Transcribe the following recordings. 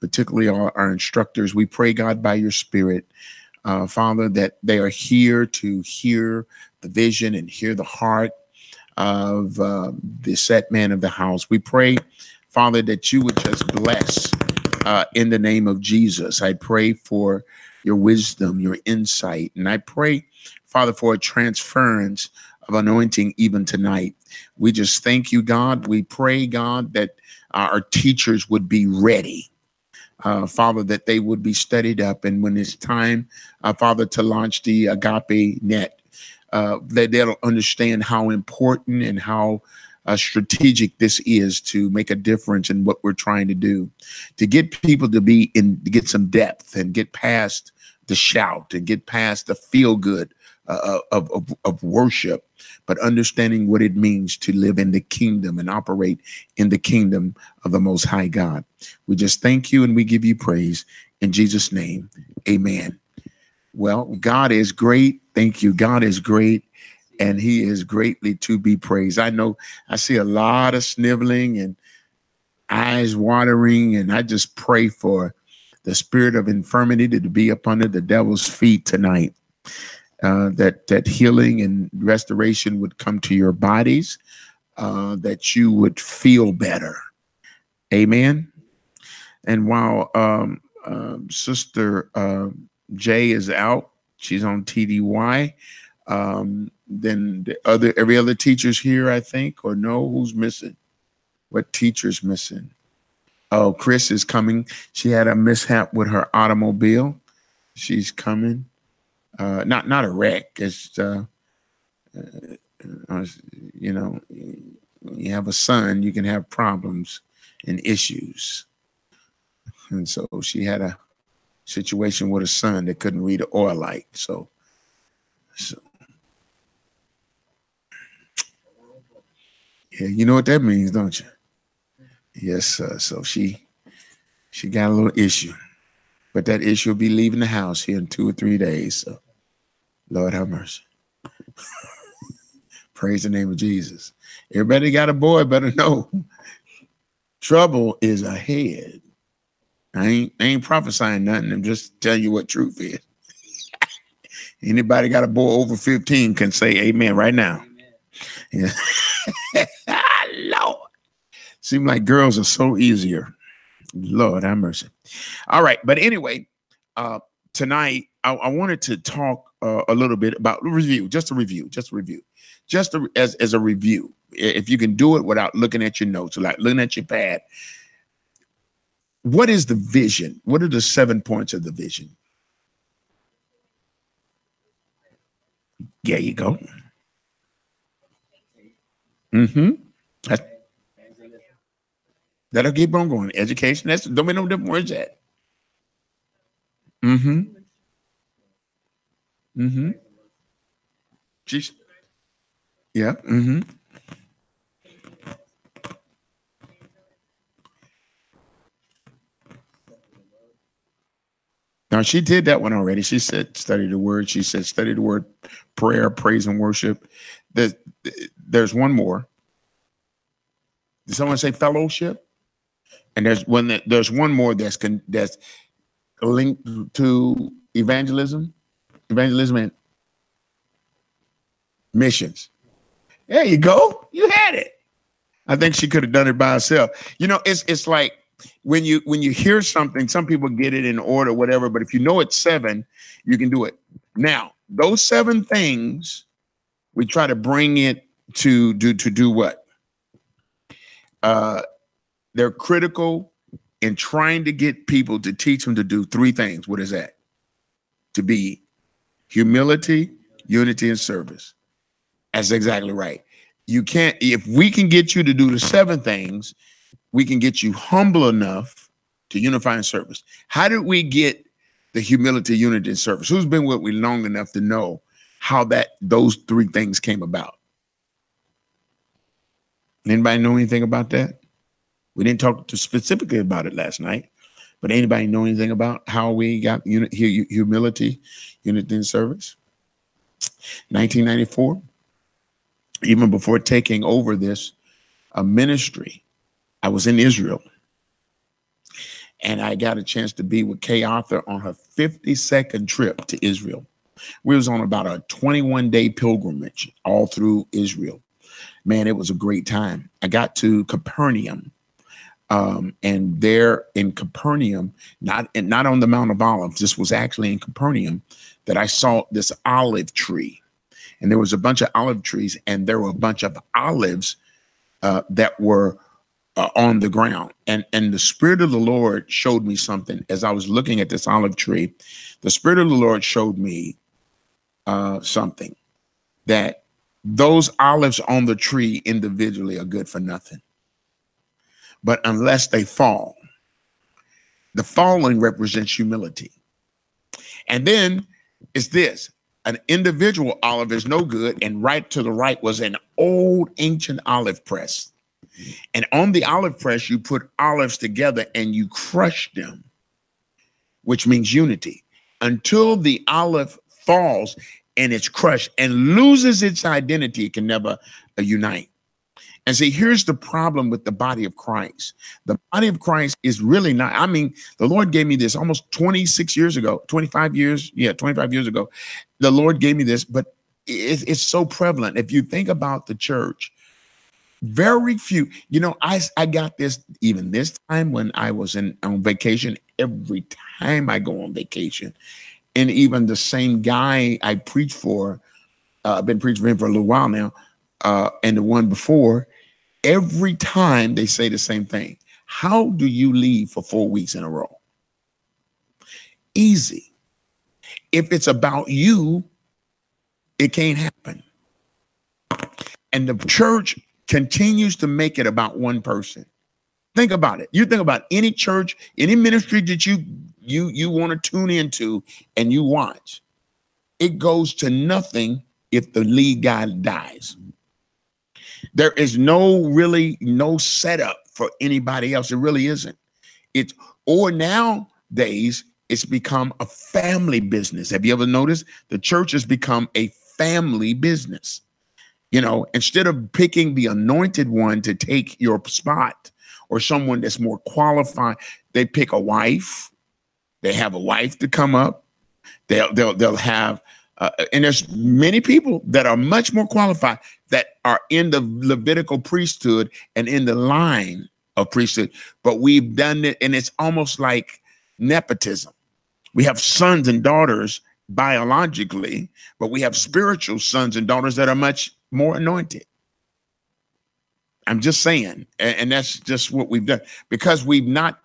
particularly our, our instructors. We pray, God, by your Spirit, uh, Father, that they are here to hear the vision and hear the heart of uh, the set man of the house. We pray, Father, that you would just bless uh, in the name of Jesus. I pray for your wisdom, your insight, and I pray, Father, for a transference of anointing even tonight. We just thank you, God. We pray, God, that our teachers would be ready. Uh, Father, that they would be studied up. And when it's time, uh, Father, to launch the Agape Net, uh, that they'll understand how important and how uh, strategic this is to make a difference in what we're trying to do, to get people to be in, to get some depth and get past the shout and get past the feel good uh, of, of, of worship, but understanding what it means to live in the kingdom and operate in the kingdom of the Most High God. We just thank you and we give you praise in Jesus' name. Amen. Well, God is great. Thank you. God is great and he is greatly to be praised. I know I see a lot of sniveling and eyes watering, and I just pray for the spirit of infirmity to be up under the devil's feet tonight. Uh, that that healing and restoration would come to your bodies, uh, that you would feel better. Amen. And while um, um, Sister uh, Jay is out, she's on TDY. Um, then the other every other teacher's here, I think, or no? Who's missing? What teacher's missing? Oh, Chris is coming. She had a mishap with her automobile. She's coming. Uh, not not a wreck. It's uh, uh, you know, you have a son, you can have problems and issues. And so she had a situation with a son that couldn't read an oil light. So, so Yeah, you know what that means, don't you? Yes. So she she got a little issue. But that issue will be leaving the house here in two or three days. So Lord have mercy. Praise the name of Jesus. Everybody got a boy, better know trouble is ahead. I ain't I ain't prophesying nothing. I'm just telling you what truth is. Anybody got a boy over 15 can say amen right now. Amen. Yeah. Lord. Seem like girls are so easier. Lord have mercy. All right. But anyway, uh, tonight I, I wanted to talk uh, a little bit about review, just a review, just a review, just a, as, as a review. If you can do it without looking at your notes, like looking at your pad, what is the vision? What are the seven points of the vision? There you go. Mm-hmm. That'll keep on going. Education, that's don't be no different. Where's that? Mm-hmm. Mm-hmm. She's yeah. Mm-hmm. Now she did that one already. She said study the word. She said study the word, prayer, praise, and worship. There's, there's one more. Did someone say fellowship? And there's one there's one more that's con, that's linked to evangelism, evangelism and missions. There you go. You had it. I think she could have done it by herself. You know, it's it's like when you when you hear something, some people get it in order, whatever. But if you know it's seven, you can do it. Now, those seven things, we try to bring it to do to do what? Uh, they're critical in trying to get people to teach them to do three things. What is that? To be humility, unity, and service. That's exactly right. You can't, if we can get you to do the seven things, we can get you humble enough to unify and service. How did we get the humility, unity, and service? Who's been with me long enough to know how that those three things came about? Anybody know anything about that? We didn't talk specifically about it last night, but anybody know anything about how we got unit, humility, unity in service? 1994, even before taking over this a ministry, I was in Israel. and I got a chance to be with Kay Arthur on her 52nd trip to Israel. We was on about a 21 day pilgrimage all through Israel. Man, it was a great time. I got to Capernaum, um, and there in Capernaum, not not on the Mount of Olives, this was actually in Capernaum, that I saw this olive tree, and there was a bunch of olive trees, and there were a bunch of olives uh, that were uh, on the ground. And and the spirit of the Lord showed me something as I was looking at this olive tree. The spirit of the Lord showed me uh, something that those olives on the tree individually are good for nothing. But unless they fall, the falling represents humility. And then it's this an individual olive is no good, and right to the right was an old ancient olive press. And on the olive press, you put olives together and you crush them, which means unity. Until the olive falls and it's crushed and loses its identity, it can never uh, unite. And see, here's the problem with the body of Christ. The body of Christ is really not, I mean, the Lord gave me this almost 26 years ago, 25 years, yeah, 25 years ago. The Lord gave me this, but it, it's so prevalent. If you think about the church, very few, you know, I, I got this even this time when I was in on vacation. Every time I go on vacation, and even the same guy I preach for, uh, I've been preaching for him for a little while now, uh, and the one before, every time they say the same thing. How do you leave for four weeks in a row? Easy. If it's about you, it can't happen. And the church continues to make it about one person. Think about it. You think about any church, any ministry that you you you want to tune into and you watch. It goes to nothing if the lead guy dies. There is no really no setup for anybody else. It really isn't. It's or nowadays it's become a family business. Have you ever noticed the church has become a family business? You know, instead of picking the anointed one to take your spot or someone that's more qualified, they pick a wife. They have a wife to come up. They'll they'll they'll have uh, and there's many people that are much more qualified that are in the Levitical priesthood and in the line of priesthood, but we've done it, and it's almost like nepotism. We have sons and daughters biologically, but we have spiritual sons and daughters that are much more anointed. I'm just saying, and, and that's just what we've done because we've not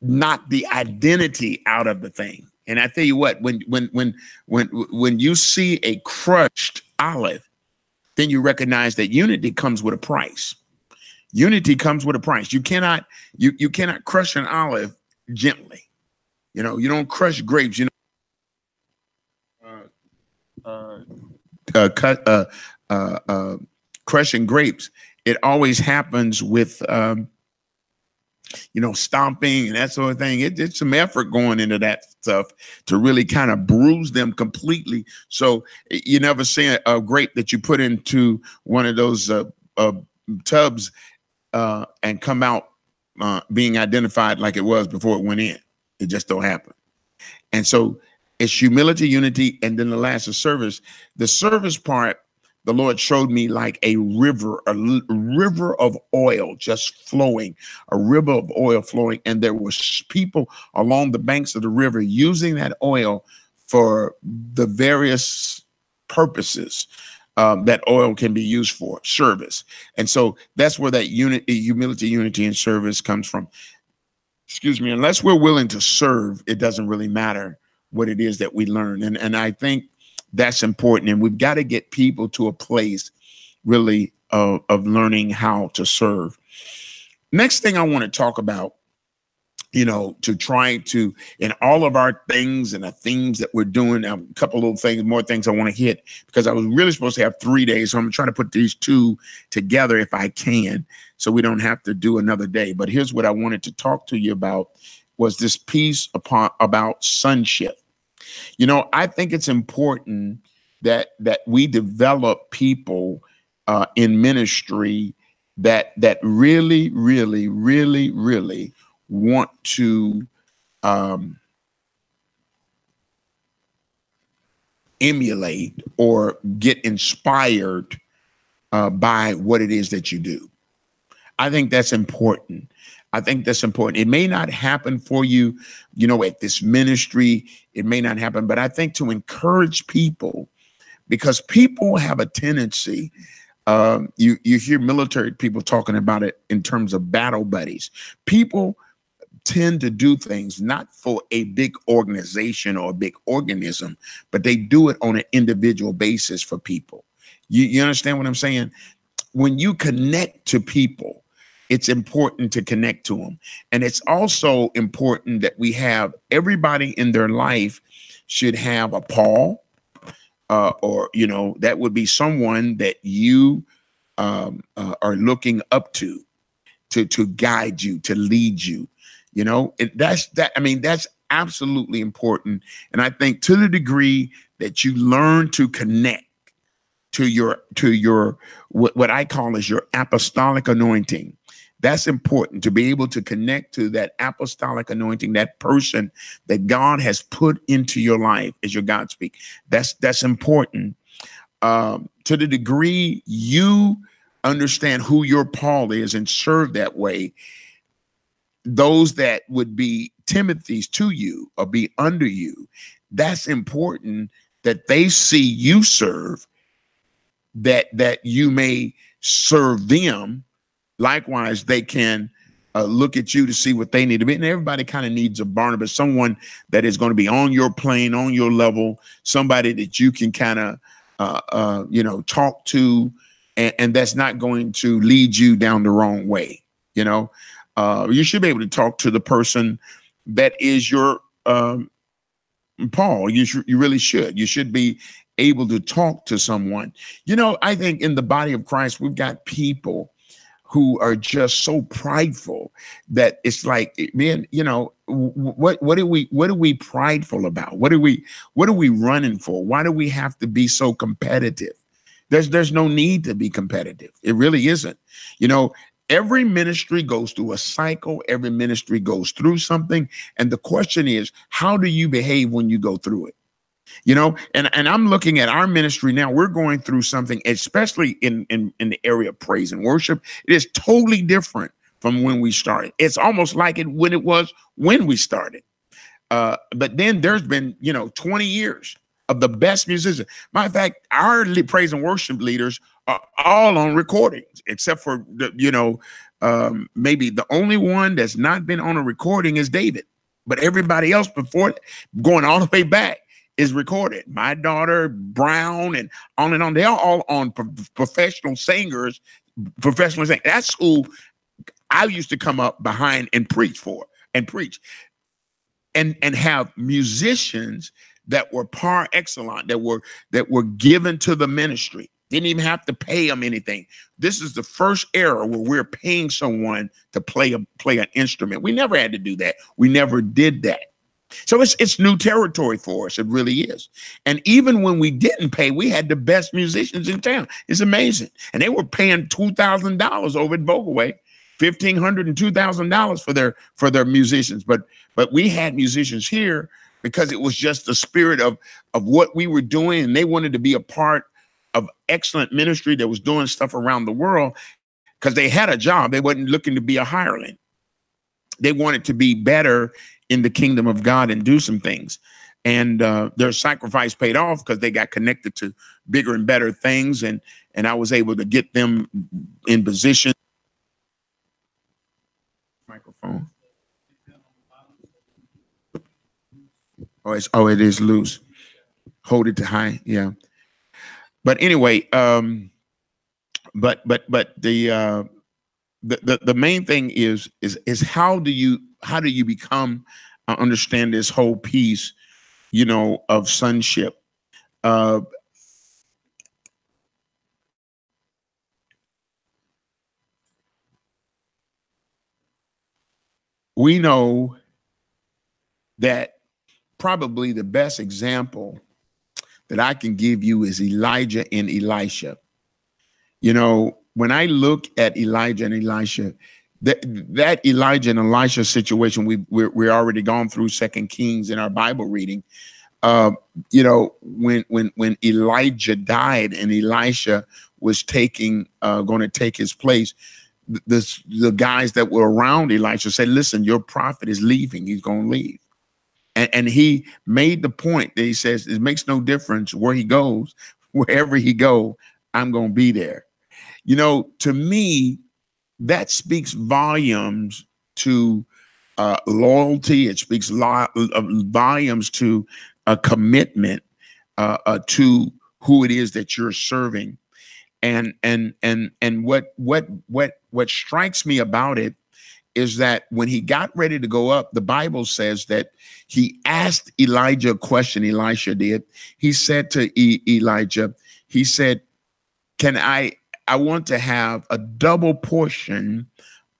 knocked the identity out of the thing. And I tell you what, when when when when when you see a crushed olive, then you recognize that unity comes with a price. Unity comes with a price. You cannot you you cannot crush an olive gently. You know, you don't crush grapes. You know, uh, uh, cut uh, uh, uh, crushing grapes, it always happens with, um, you know, stomping and that sort of thing. It, it's some effort going into that stuff to really kind of bruise them completely. So you never see a, grape that you put into one of those uh, uh, tubs uh, and come out uh, being identified like it was before it went in. It just don't happen. And so it's humility, unity, and then the last is service. The service part the Lord showed me like a river, a river of oil just flowing, a river of oil flowing. And there was people along the banks of the river using that oil for the various purposes um, that oil can be used for, service. And so that's where that unity, humility, unity, and service comes from. Excuse me, unless we're willing to serve, it doesn't really matter what it is that we learn. And, and I think that's important. And we've got to get people to a place really of, of learning how to serve. Next thing I want to talk about, you know, to try to, in all of our things and the things that we're doing, um, a couple little things, more things I want to hit because I was really supposed to have three days. So I'm trying to put these two together if I can, so we don't have to do another day. But here's what I wanted to talk to you about was this piece upon about sonship you know, I think it's important that that we develop people uh, in ministry that that really, really, really, really want to um, emulate or get inspired uh, by what it is that you do. I think that's important. I think that's important. It may not happen for you, you know, at this ministry, it may not happen, but I think to encourage people, because people have a tendency. Um, you you hear military people talking about it in terms of battle buddies. People tend to do things not for a big organization or a big organism, but they do it on an individual basis for people. You, you understand what I'm saying? When you connect to people, it's important to connect to them. And it's also important that we have everybody in their life should have a Paul, uh, or, you know, that would be someone that you um, uh, are looking up to, to, to guide you, to lead you. You know, it, that's that. I mean, that's absolutely important. And I think to the degree that you learn to connect to your to your what, what I call is your apostolic anointing. That's important to be able to connect to that apostolic anointing, that person that God has put into your life as your God speak. That's that's important. Um, to the degree you understand who your Paul is and serve that way, those that would be Timothy's to you or be under you, that's important that they see you serve that that you may serve them likewise they can uh, look at you to see what they need to be. And everybody kind of needs a barnabas someone that is going to be on your plane on your level somebody that you can kind of uh, uh, you know talk to and, and, that's not going to lead you down the wrong way you know? Uh, you should be able to talk to the person that is your um, paul. You, sh- you really should. You should be able to talk to someone. You know, I think in the body of Christ, we've got people who are just so prideful that it's like, man, you know, what what are we what are we prideful about? What are we what are we running for? Why do we have to be so competitive? There's there's no need to be competitive. It really isn't. You know, every ministry goes through a cycle, every ministry goes through something. And the question is, how do you behave when you go through it? You know? And and i'm looking at our ministry now we're going through something especially in in, in the area of praise and worship. It is totally different from when we started. It's almost like it when it was when we started. Uh, but then there's been you know 20 years of the best musicians. Matter of fact our praise and worship leaders are all on recordings except for the you know um, maybe the only one that's not been on a recording is david. But everybody else before going all the way back is recorded. My daughter, Brown, and on and on. They're all on pro- professional singers, professional singers. That's who I used to come up behind and preach for and preach. And and have musicians that were par excellence, that were that were given to the ministry. Didn't even have to pay them anything. This is the first era where we're paying someone to play a play an instrument. We never had to do that. We never did that. So it's it's new territory for us. It really is. And even when we didn't pay, we had the best musicians in town. It's amazing. And they were paying two thousand dollars over at Vogelweh, fifteen hundred and two thousand dollars for their for their musicians. But but we had musicians here because it was just the spirit of of what we were doing, and they wanted to be a part of excellent ministry that was doing stuff around the world because they had a job. They wasn't looking to be a hireling. They wanted to be better in the kingdom of God and do some things. And uh, their sacrifice paid off because they got connected to bigger and better things, and and I was able to get them in position. Microphone. Oh, it's oh, it is loose. Hold it to high, yeah. But anyway, um, but but but the uh, the, the the main thing is is is how do you how do you become uh, understand this whole piece, you know, of sonship? Uh, we know that probably the best example that I can give you is Elijah and Elisha. You know, when I look at Elijah and Elisha, that that Elijah and Elisha situation we we're, we're already gone through Second Kings in our Bible reading. Uh, you know when when when Elijah died and Elisha was taking uh, going to take his place, the the guys that were around Elisha said, "Listen, your prophet is leaving. He's going to leave." And, and he made the point that he says it makes no difference where he goes, wherever he go, I'm going to be there. You know, to me, that speaks volumes to uh, loyalty. It speaks lo- uh, volumes to a commitment uh, uh, to who it is that you're serving. And and and and what what what what strikes me about it is that when he got ready to go up, the Bible says that he asked Elijah a question. Elisha did. He said to e- Elijah, he said, "Can I I want to have a double portion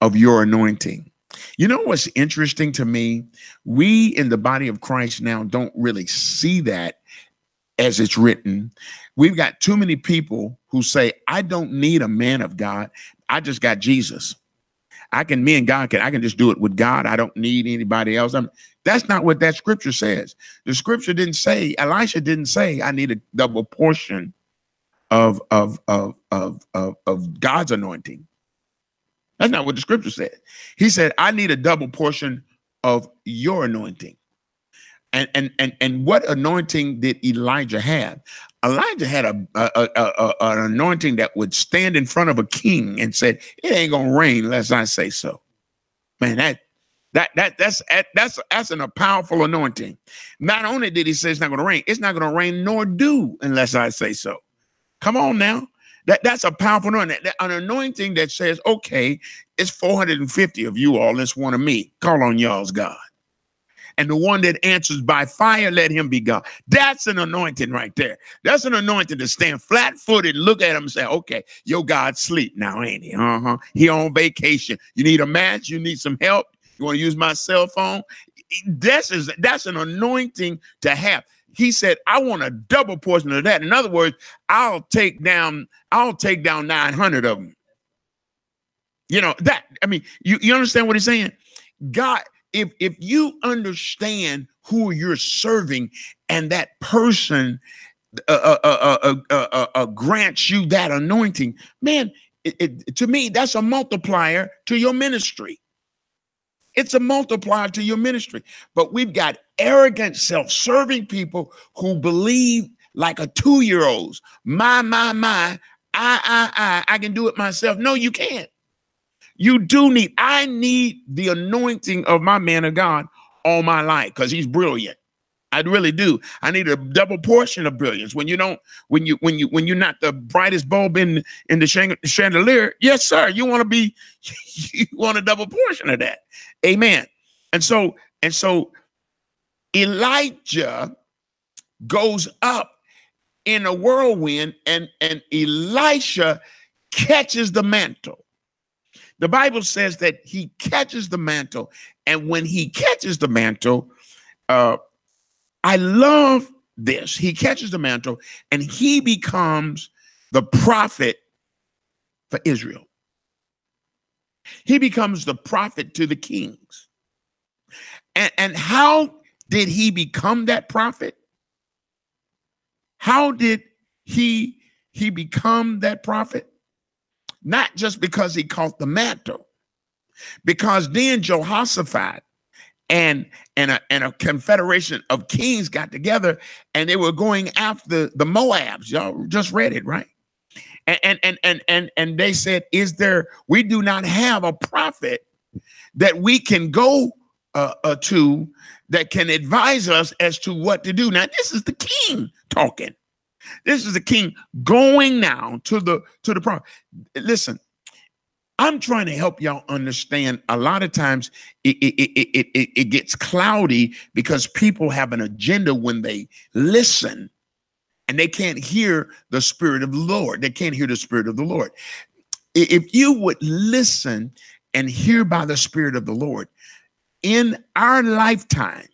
of your anointing. You know what's interesting to me? We in the body of Christ now don't really see that as it's written. We've got too many people who say, I don't need a man of God. I just got Jesus. I can, me and God can, I can just do it with God. I don't need anybody else. I'm, that's not what that scripture says. The scripture didn't say, Elisha didn't say, I need a double portion of of of of of, of God's anointing. That's not what the scripture said. He said, "I need a double portion of your anointing." And and and and what anointing did Elijah have? Elijah had a, a, a, a, an anointing that would stand in front of a king and said, "It ain't gonna rain unless I say so." Man, that that that that's that's that's an, a powerful anointing. Not only did he say it's not to rain, it's not to rain nor do unless I say so. Come on now. That, that's a powerful anointing. An anointing that says, okay, it's 450 of you all. It's one of me. Call on y'all's God. And the one that answers by fire, let him be God. That's an anointing right there. That's an anointing to stand flat footed, look at him and say, okay, your God sleep now, ain't he? Uh huh. He on vacation. You need a match? You need some help? You want to use my cell phone? This is that's an anointing to have he said, I want a double portion of that. In other words, I'll take down, I'll take down 900 of them. You know, that, I mean, you, you understand what he's saying? God, if if you understand who you're serving and that person uh, uh, uh, uh, grants you that anointing, man, it, it, to me, that's a multiplier to your ministry. It's a multiplier to your ministry. But we've got arrogant, self serving people who believe like a two year olds. My, my, my, I, I, I, I can do it myself. No, you can't. You do need, I need the anointing of my man of God all my life because he's brilliant. I really do. I need a double portion of brilliance. When you don't, when you, when you, when you're not the brightest bulb in in the chandelier, yes, sir. You want to be, you want a double portion of that. Amen. And so, and so, Elijah goes up in a whirlwind, and and Elisha catches the mantle. The Bible says that he catches the mantle, and when he catches the mantle, uh, I love this. He catches the mantle and he becomes the prophet for Israel. He becomes the prophet to the kings. And, and how did he become that prophet? How did he he become that prophet? Not just because he caught the mantle, because then Jehoshaphat and and a, and a confederation of kings got together and they were going after the Moabs. Y'all just read it, right? And and and and and, and they said, "Is there? We do not have a prophet that we can go uh, uh, to that can advise us as to what to do." Now, this is the king talking. This is the king going now to the to the prophet. Listen, I'm trying to help y'all understand. A lot of times it, it, it, it, it gets cloudy because people have an agenda when they listen and they can't hear the Spirit of the Lord. They can't hear the Spirit of the Lord. If you would listen and hear by the Spirit of the Lord in our lifetime,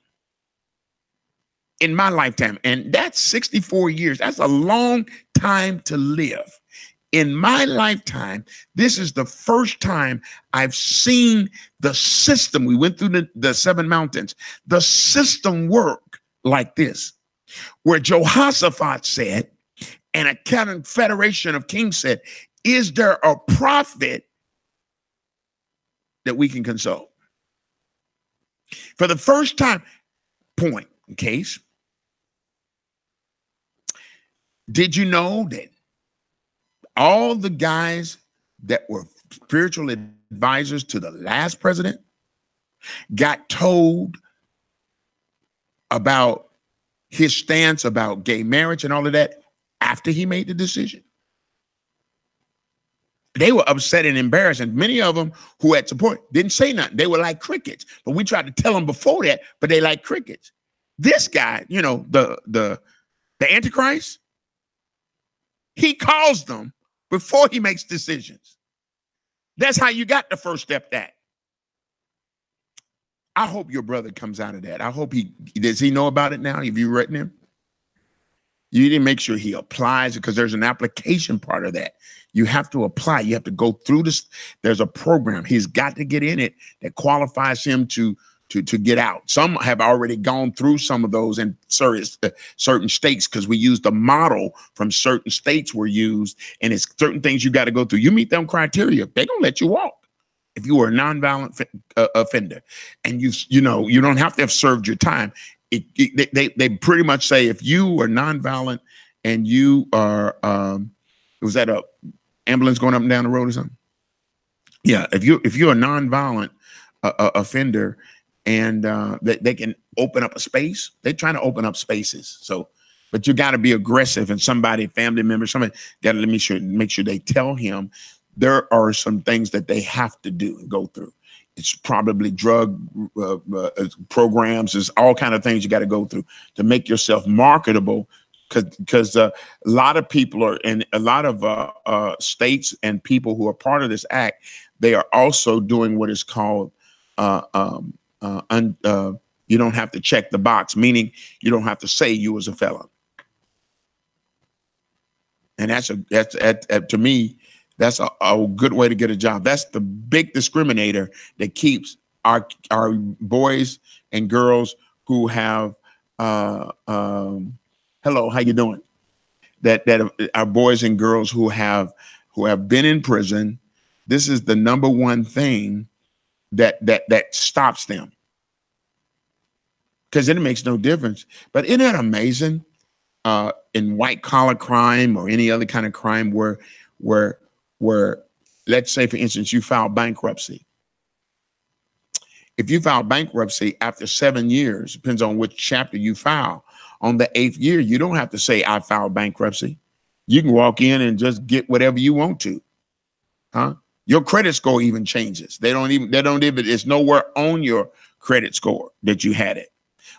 in my lifetime, and that's 64 years, that's a long time to live in my lifetime, this is the first time I've seen the system. We went through the, the seven mountains, the system work like this, where Jehoshaphat said, and a confederation of kings said, Is there a prophet that we can consult? For the first time, point in case, did you know that all the guys that were spiritual advisors to the last president got told about his stance about gay marriage and all of that after he made the decision. They were upset and embarrassed, and many of them who had support didn't say nothing. They were like crickets. But we tried to tell them before that, but they like crickets. This guy, you know, the the the Antichrist, he calls them before he makes decisions. That's how you got the first step that. I hope your brother comes out of that. I hope he does he know about it now? Have you written him? You didn't make sure he applies because there's an application part of that. You have to apply. You have to go through this. There's a program. He's got to get in it that qualifies him to to to get out. Some have already gone through some of those in certain uh, certain states because we use the model from certain states were used, and it's certain things you got to go through. You meet them criteria, they gonna let you walk. If you are a nonviolent uh, offender, and you you know you don't have to have served your time, it, it, they they pretty much say if you are nonviolent and you are um, was that a ambulance going up and down the road or something? Yeah, if you if you're a nonviolent uh, uh offender and uh, they, they can open up a space. They're trying to open up spaces. So, but you got to be aggressive, and somebody, family member, somebody got to let me sure make sure they tell him there are some things that they have to do and go through. It's probably drug uh, uh, programs. There's all kind of things you got to go through to make yourself marketable. Because because uh, a lot of people are in a lot of uh, uh, states and people who are part of this act, they are also doing what is called um, uh, un, uh, you don't have to check the box, meaning you don't have to say you was a felon. And that's a that's at, to me, that's a, a good way to get a job. That's the big discriminator that keeps our our boys and girls who have uh, um, hello, how you doing? That that our boys and girls who have who have been in prison. This is the number one thing that that that stops them because it makes no difference. But isn't that amazing? Uh, in white collar crime or any other kind of crime where where where let's say for instance you file bankruptcy if you file bankruptcy after seven years depends on which chapter you file on the eighth year you don't have to say i filed bankruptcy you can walk in and just get whatever you want to huh your credit score even changes. They don't even, they don't even, it's nowhere on your credit score that you had it.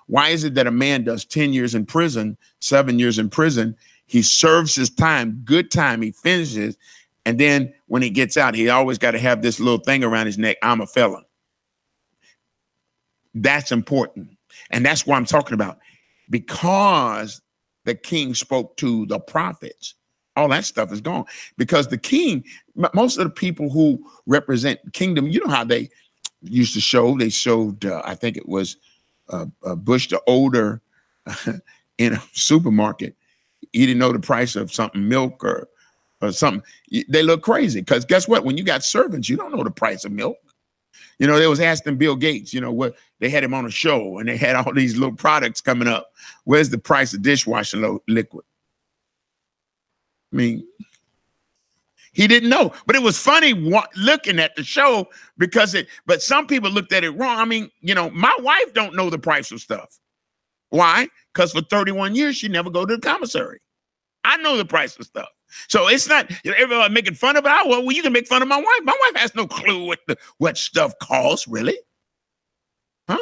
Why is it that a man does 10 years in prison, seven years in prison? He serves his time, good time, he finishes. And then when he gets out, he always got to have this little thing around his neck I'm a felon. That's important. And that's what I'm talking about. Because the king spoke to the prophets, all that stuff is gone. Because the king most of the people who represent kingdom you know how they used to show? They showed uh, i think it was uh, uh, bush the older in a supermarket he didn't know the price of something milk or or something. They look crazy because guess what? When you got servants you don't know the price of milk. You know, they was asking Bill Gates, you know, what they had him on a show and they had all these little products coming up. Where's the price of dishwashing liquid? I mean, he didn't know, but it was funny looking at the show because it. But some people looked at it wrong. I mean, you know, my wife don't know the price of stuff. Why? Because for 31 years she never go to the commissary. I know the price of stuff. So it's not you know, everybody making fun of it. Oh, well, you can make fun of my wife. My wife has no clue what the what stuff costs, really. Huh?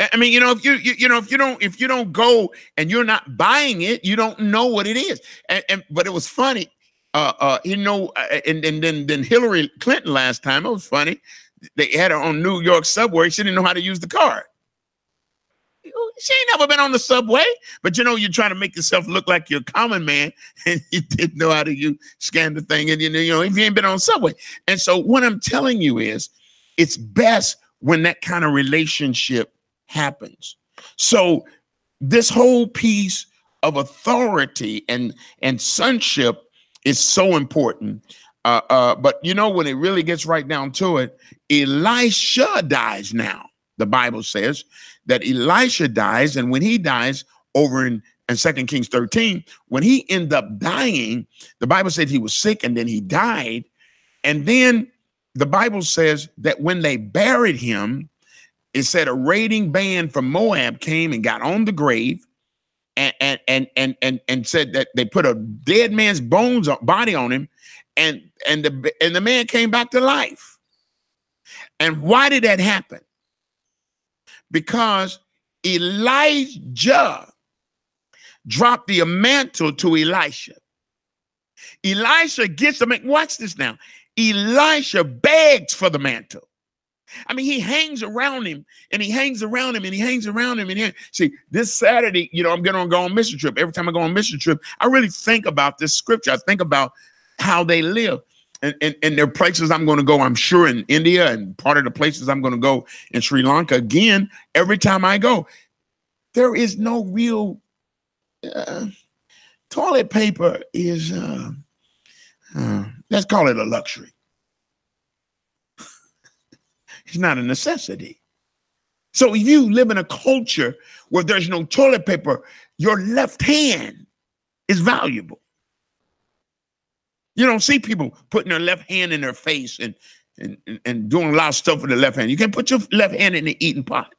I mean, you know, if you, you, you know if you don't if you don't go and you're not buying it, you don't know what it is. And, and but it was funny. Uh, uh, you know, uh, and, and then then Hillary Clinton last time it was funny. They had her on New York subway. She didn't know how to use the card. She ain't never been on the subway, but you know, you're trying to make yourself look like you're a common man and you didn't know how to you scan the thing. And you know, you know, if you ain't been on subway. And so what I'm telling you is it's best when that kind of relationship happens. So this whole piece of authority and and sonship is so important. Uh, uh, but you know, when it really gets right down to it, Elisha dies now. The Bible says that Elisha dies, and when he dies, over in in Second Kings 13, when he ended up dying, the Bible said he was sick and then he died. And then the Bible says that when they buried him, it said a raiding band from Moab came and got on the grave and and and and and, and said that they put a dead man's bones body on him and and the and the man came back to life. And why did that happen? Because Elijah dropped the mantle to Elisha. Elisha gets the man. Watch this now. Elisha begs for the mantle. I mean, he hangs around him and he hangs around him and he hangs around him. And he, see, this Saturday, you know, I'm going to go on mission trip. Every time I go on mission trip, I really think about this scripture. I think about how they live. And, and, and places I'm going to go, I'm sure, in India and part of the places I'm going to go in Sri Lanka. Again, every time I go, there is no real uh, toilet paper is, uh, uh, let's call it a luxury. It's not a necessity. So if you live in a culture where there's no toilet paper, your left hand is valuable. You don't see people putting their left hand in their face and, and, and doing a lot of stuff with the left hand. You can't put your left hand in the eating pot.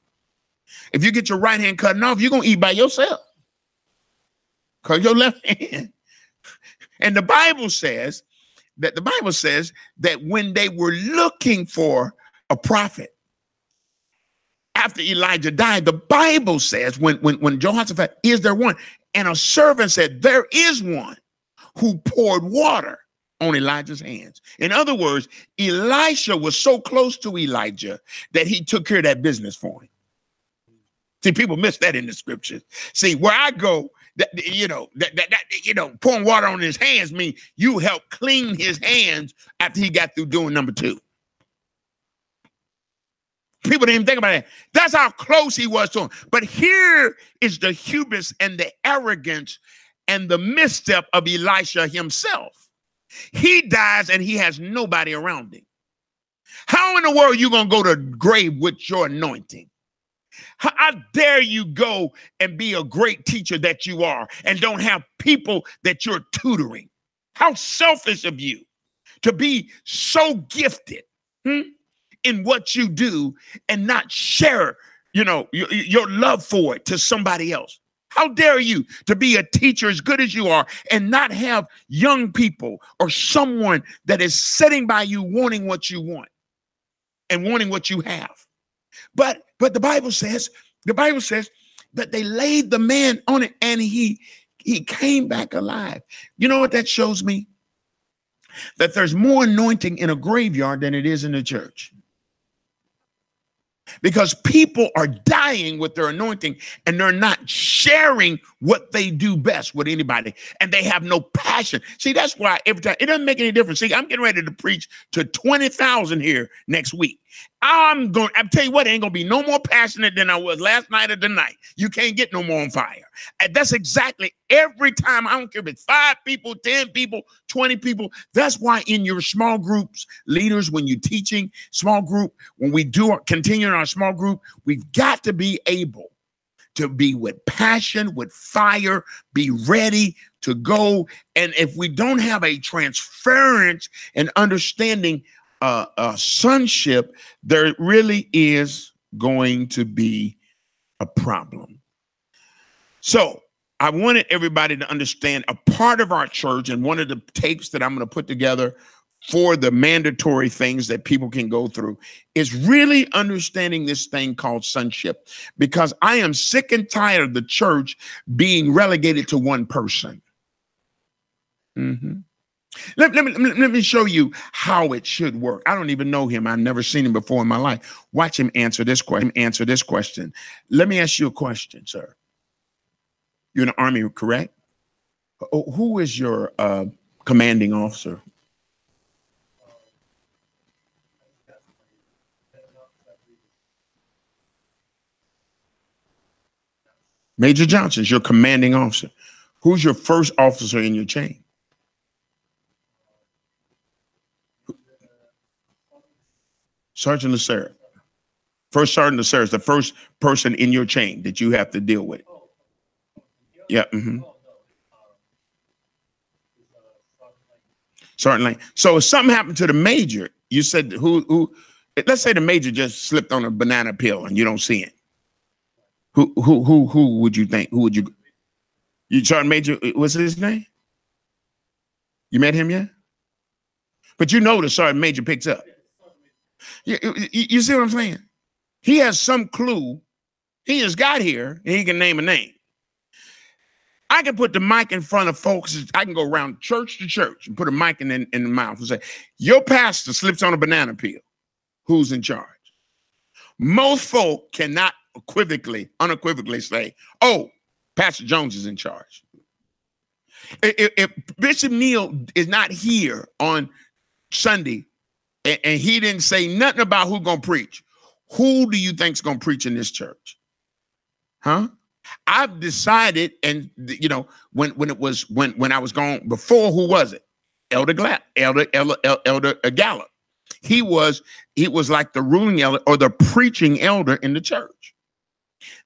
If you get your right hand cutting off, you're going to eat by yourself because your left hand. And the Bible says that the Bible says that when they were looking for a prophet. After Elijah died, the Bible says when, when, when Jehoshaphat, is there one? And a servant said, There is one who poured water on Elijah's hands. In other words, Elisha was so close to Elijah that he took care of that business for him. See, people miss that in the scriptures. See, where I go, that you know, that, that, that you know, pouring water on his hands mean you help clean his hands after he got through doing number two. People didn't even think about it. That's how close he was to him. But here is the hubris and the arrogance and the misstep of Elisha himself. He dies and he has nobody around him. How in the world are you going to go to grave with your anointing? How dare you go and be a great teacher that you are and don't have people that you're tutoring? How selfish of you to be so gifted. Hmm? In what you do and not share, you know, your, your love for it to somebody else. How dare you to be a teacher as good as you are and not have young people or someone that is sitting by you wanting what you want and wanting what you have. But but the Bible says, the Bible says that they laid the man on it and he he came back alive. You know what that shows me? That there's more anointing in a graveyard than it is in the church because people are dying with their anointing and they're not sharing what they do best with anybody and they have no passion. See, that's why every time it doesn't make any difference. See, I'm getting ready to preach to 20,000 here next week. I'm going, I'm tell you what, ain't gonna be no more passionate than I was last night or tonight. You can't get no more on fire. And that's exactly every time. I don't care if it's five people, 10 people, 20 people. That's why in your small groups, leaders, when you're teaching small group, when we do our, continue in our small group, we've got to be able to be with passion, with fire, be ready to go. And if we don't have a transference and understanding uh, uh, sonship, there really is going to be a problem. So I wanted everybody to understand a part of our church, and one of the tapes that I'm going to put together for the mandatory things that people can go through is really understanding this thing called sonship because I am sick and tired of the church being relegated to one person. Mm-hmm. Let, let, me, let me show you how it should work. I don't even know him. I've never seen him before in my life. Watch him answer this question. Answer this question. Let me ask you a question, sir. You're in the army, correct? Oh, who is your uh, commanding officer? Major Johnson is your commanding officer. Who's your first officer in your chain? Sergeant Lacerda. First Sergeant Lacerda is the first person in your chain that you have to deal with. Yeah. Mm-hmm. Lane. So if something happened to the major, you said who who let's say the major just slipped on a banana peel and you don't see it. Who who who who would you think? Who would you you Sergeant Major what's his name? You met him yet? But you know the Sergeant Major picks up. You, you, see what I'm saying? He has some clue. He has got here and he can name a name. I can put the mic in front of folks. I can go around church to church and put a mic in, in, in the mouth and say, Your pastor slips on a banana peel. Who's in charge? Most folk cannot equivocally, unequivocally say, Oh, Pastor Jones is in charge. If, if Bishop Neal is not here on Sunday and, and he didn't say nothing about who's gonna preach. Who do you think's gonna preach in this church? Huh? I've decided, and you know, when when it was when when I was going before, who was it? Elder Glad, Elder Elder Elder uh, Gallup. He was he was like the ruling elder or the preaching elder in the church.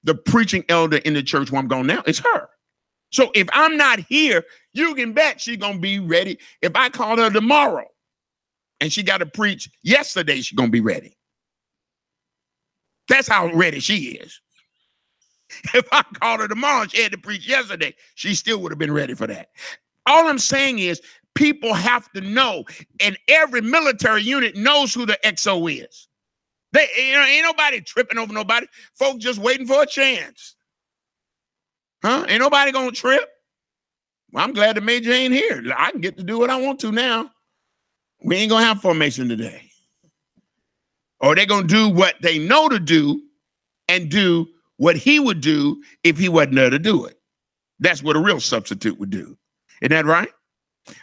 The preaching elder in the church where I'm going now is her. So if I'm not here, you can bet she's gonna be ready. If I call her tomorrow, and she got to preach yesterday, she's to be ready. That's how ready she is. If I called her tomorrow, she had to preach yesterday, she still would have been ready for that. All I'm saying is people have to know, and every military unit knows who the XO is. They you know, ain't nobody tripping over nobody. Folks just waiting for a chance. Huh? Ain't nobody gonna trip. Well, I'm glad the major ain't here. I can get to do what I want to now. We ain't gonna have formation today. Or they're gonna do what they know to do and do what he would do if he wasn't there to do it. That's what a real substitute would do. Isn't that right?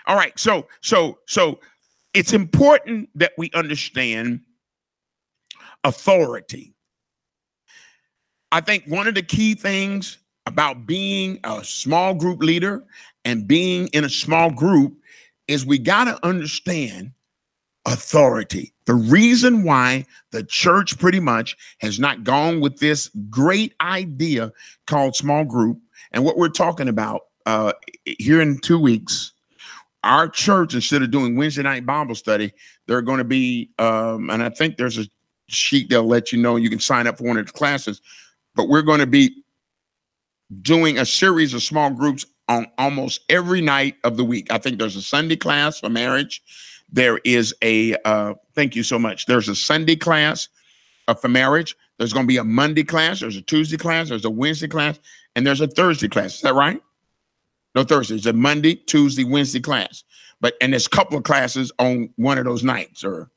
All right. So, so, so it's important that we understand authority. I think one of the key things about being a small group leader and being in a small group is we got to understand authority. The reason why the church pretty much has not gone with this great idea called small group, and what we're talking about uh, here in two weeks, our church, instead of doing Wednesday night Bible study, they're going to be, um, and I think there's a sheet they'll let you know you can sign up for one of the classes, but we're going to be doing a series of small groups on almost every night of the week. I think there's a Sunday class for marriage. There is a uh, thank you so much. There's a Sunday class uh, for marriage. There's going to be a Monday class. There's a Tuesday class. There's a Wednesday class, and there's a Thursday class. Is that right? No Thursday. It's a Monday, Tuesday, Wednesday class. But and there's a couple of classes on one of those nights, or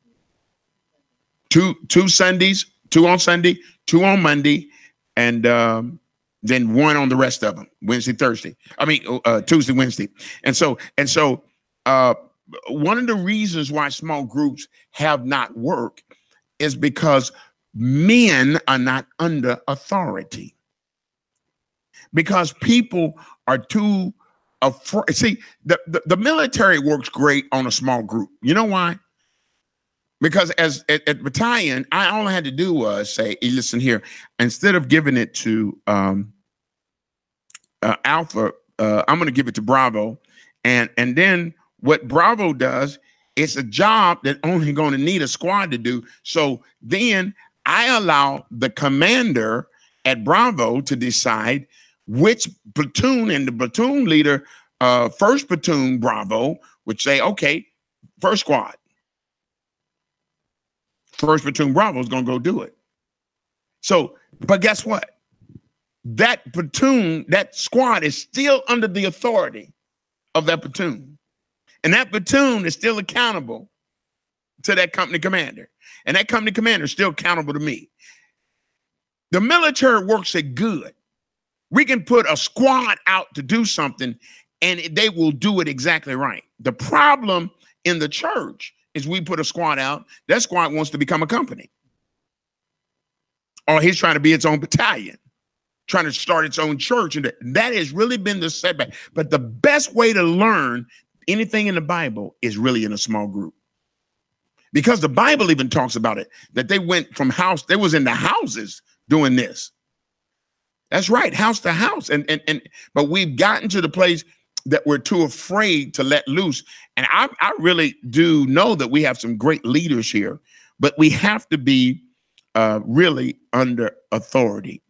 two two Sundays, two on Sunday, two on Monday, and um, then one on the rest of them wednesday thursday i mean uh, tuesday wednesday and so and so uh, one of the reasons why small groups have not worked is because men are not under authority. Because people are too afraid see the, the, the military works great on a small group. You know why? Because as at, at, battalion i only had to do was say hey, listen here instead of giving it to um, uh, Alpha, uh, I'm going to give it to Bravo, and and then what Bravo does, it's a job that only going to need a squad to do. So then I allow the commander at Bravo to decide which platoon and the platoon leader, uh, first platoon Bravo, would say, okay, first squad. First platoon Bravo is going to go do it. So, but guess what? that platoon, that squad is still under the authority of that platoon. And that platoon is still accountable to that company commander. And that company commander is still accountable to me. The military works it good. We can put a squad out to do something and they will do it exactly right. The problem in the church is we put a squad out, that squad wants to become a company. Or he's trying to be its own battalion, trying to start its own church. And that has really been the setback. But the best way to learn anything in the Bible is really in a small group. Because the Bible even talks about it, that they went from house, they was in the houses doing this. That's right, house to house. And and and but we've gotten to the place that we're too afraid to let loose. And I, I really do know that we have some great leaders here, but we have to be uh, really under authority.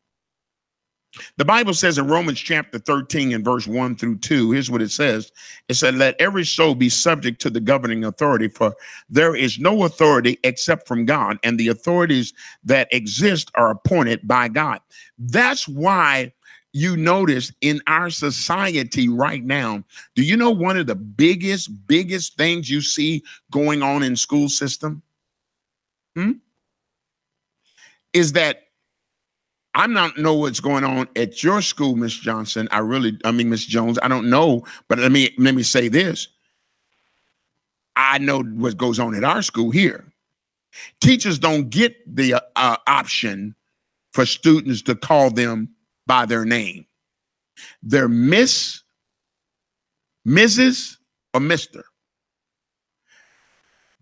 The Bible says in Romans chapter 13 and verse 1 through 2, here's what it says. It said, Let every soul be subject to the governing authority, for there is no authority except from God, and the authorities that exist are appointed by God. That's why you notice in our society right now, do you know one of the biggest, biggest things you see going on in school system? Hmm? Is that I'm not know what's going on at your school, Miss Johnson. I really, I mean, Miss Jones, I don't know, but let me let me say this. I know what goes on at our school here. Teachers don't get the uh, option for students to call them by their name. They're Miss, Mrs., or Mr.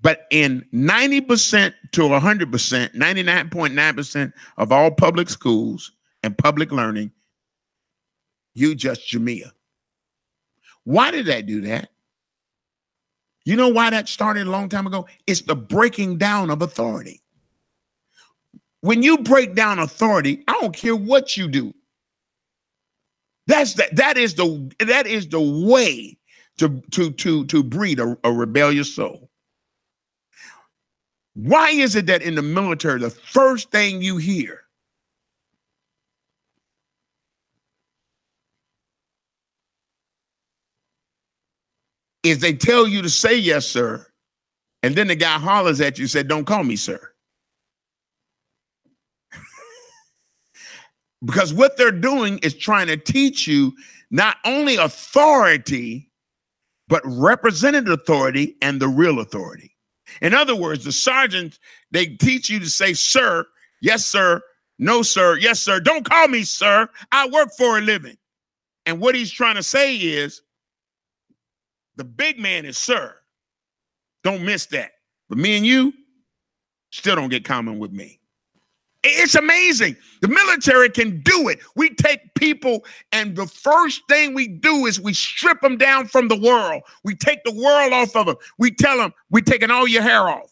But in 90% to 100%, 99.9% of all public schools and public learning, you just Jamia. Why did that do that? You know why that started a long time ago? It's the breaking down of authority. When you break down authority, I don't care what you do. That's that that is the that is the way to to to to breed a, a rebellious soul. Why is it that in the military, the first thing you hear is they tell you to say yes, sir, and then the guy hollers at you, said, "Don't call me sir." because what they're doing is trying to teach you not only authority, but represented authority and the real authority. In other words, the sergeant, they teach you to say, sir, yes, sir, no, sir, yes, sir. Don't call me sir. I work for a living. And what he's trying to say is the big man is sir. Don't miss that. But me and you still don't get common with me. It's amazing. The military can do it. We take people, and the first thing we do is we strip them down from the world. We take the world off of them. We tell them, we're taking all your hair off.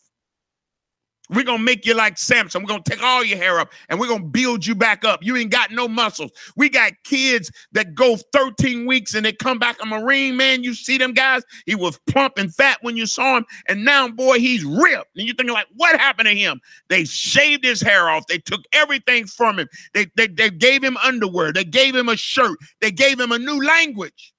We're gonna make you like Samson. We're gonna take all your hair up and we're gonna build you back up. You ain't got no muscles. We got kids that go 13 weeks and they come back a Marine man. You see them guys? He was plump and fat when you saw him, and now, boy, he's ripped. And you're thinking, like, what happened to him? They shaved his hair off, they took everything from him, they, they, they gave him underwear, they gave him a shirt, they gave him a new language.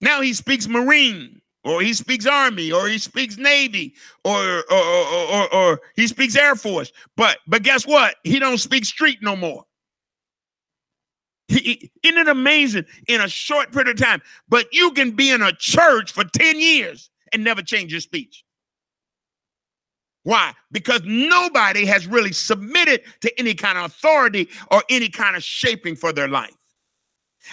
Now he speaks Marine or he speaks army or he speaks navy or or, or or, or, he speaks air force. But but guess what? He don't speak street no more. He, isn't it amazing? In a short period of time. But you can be in a church for 10 years and never change your speech. Why? Because nobody has really submitted to any kind of authority or any kind of shaping for their life.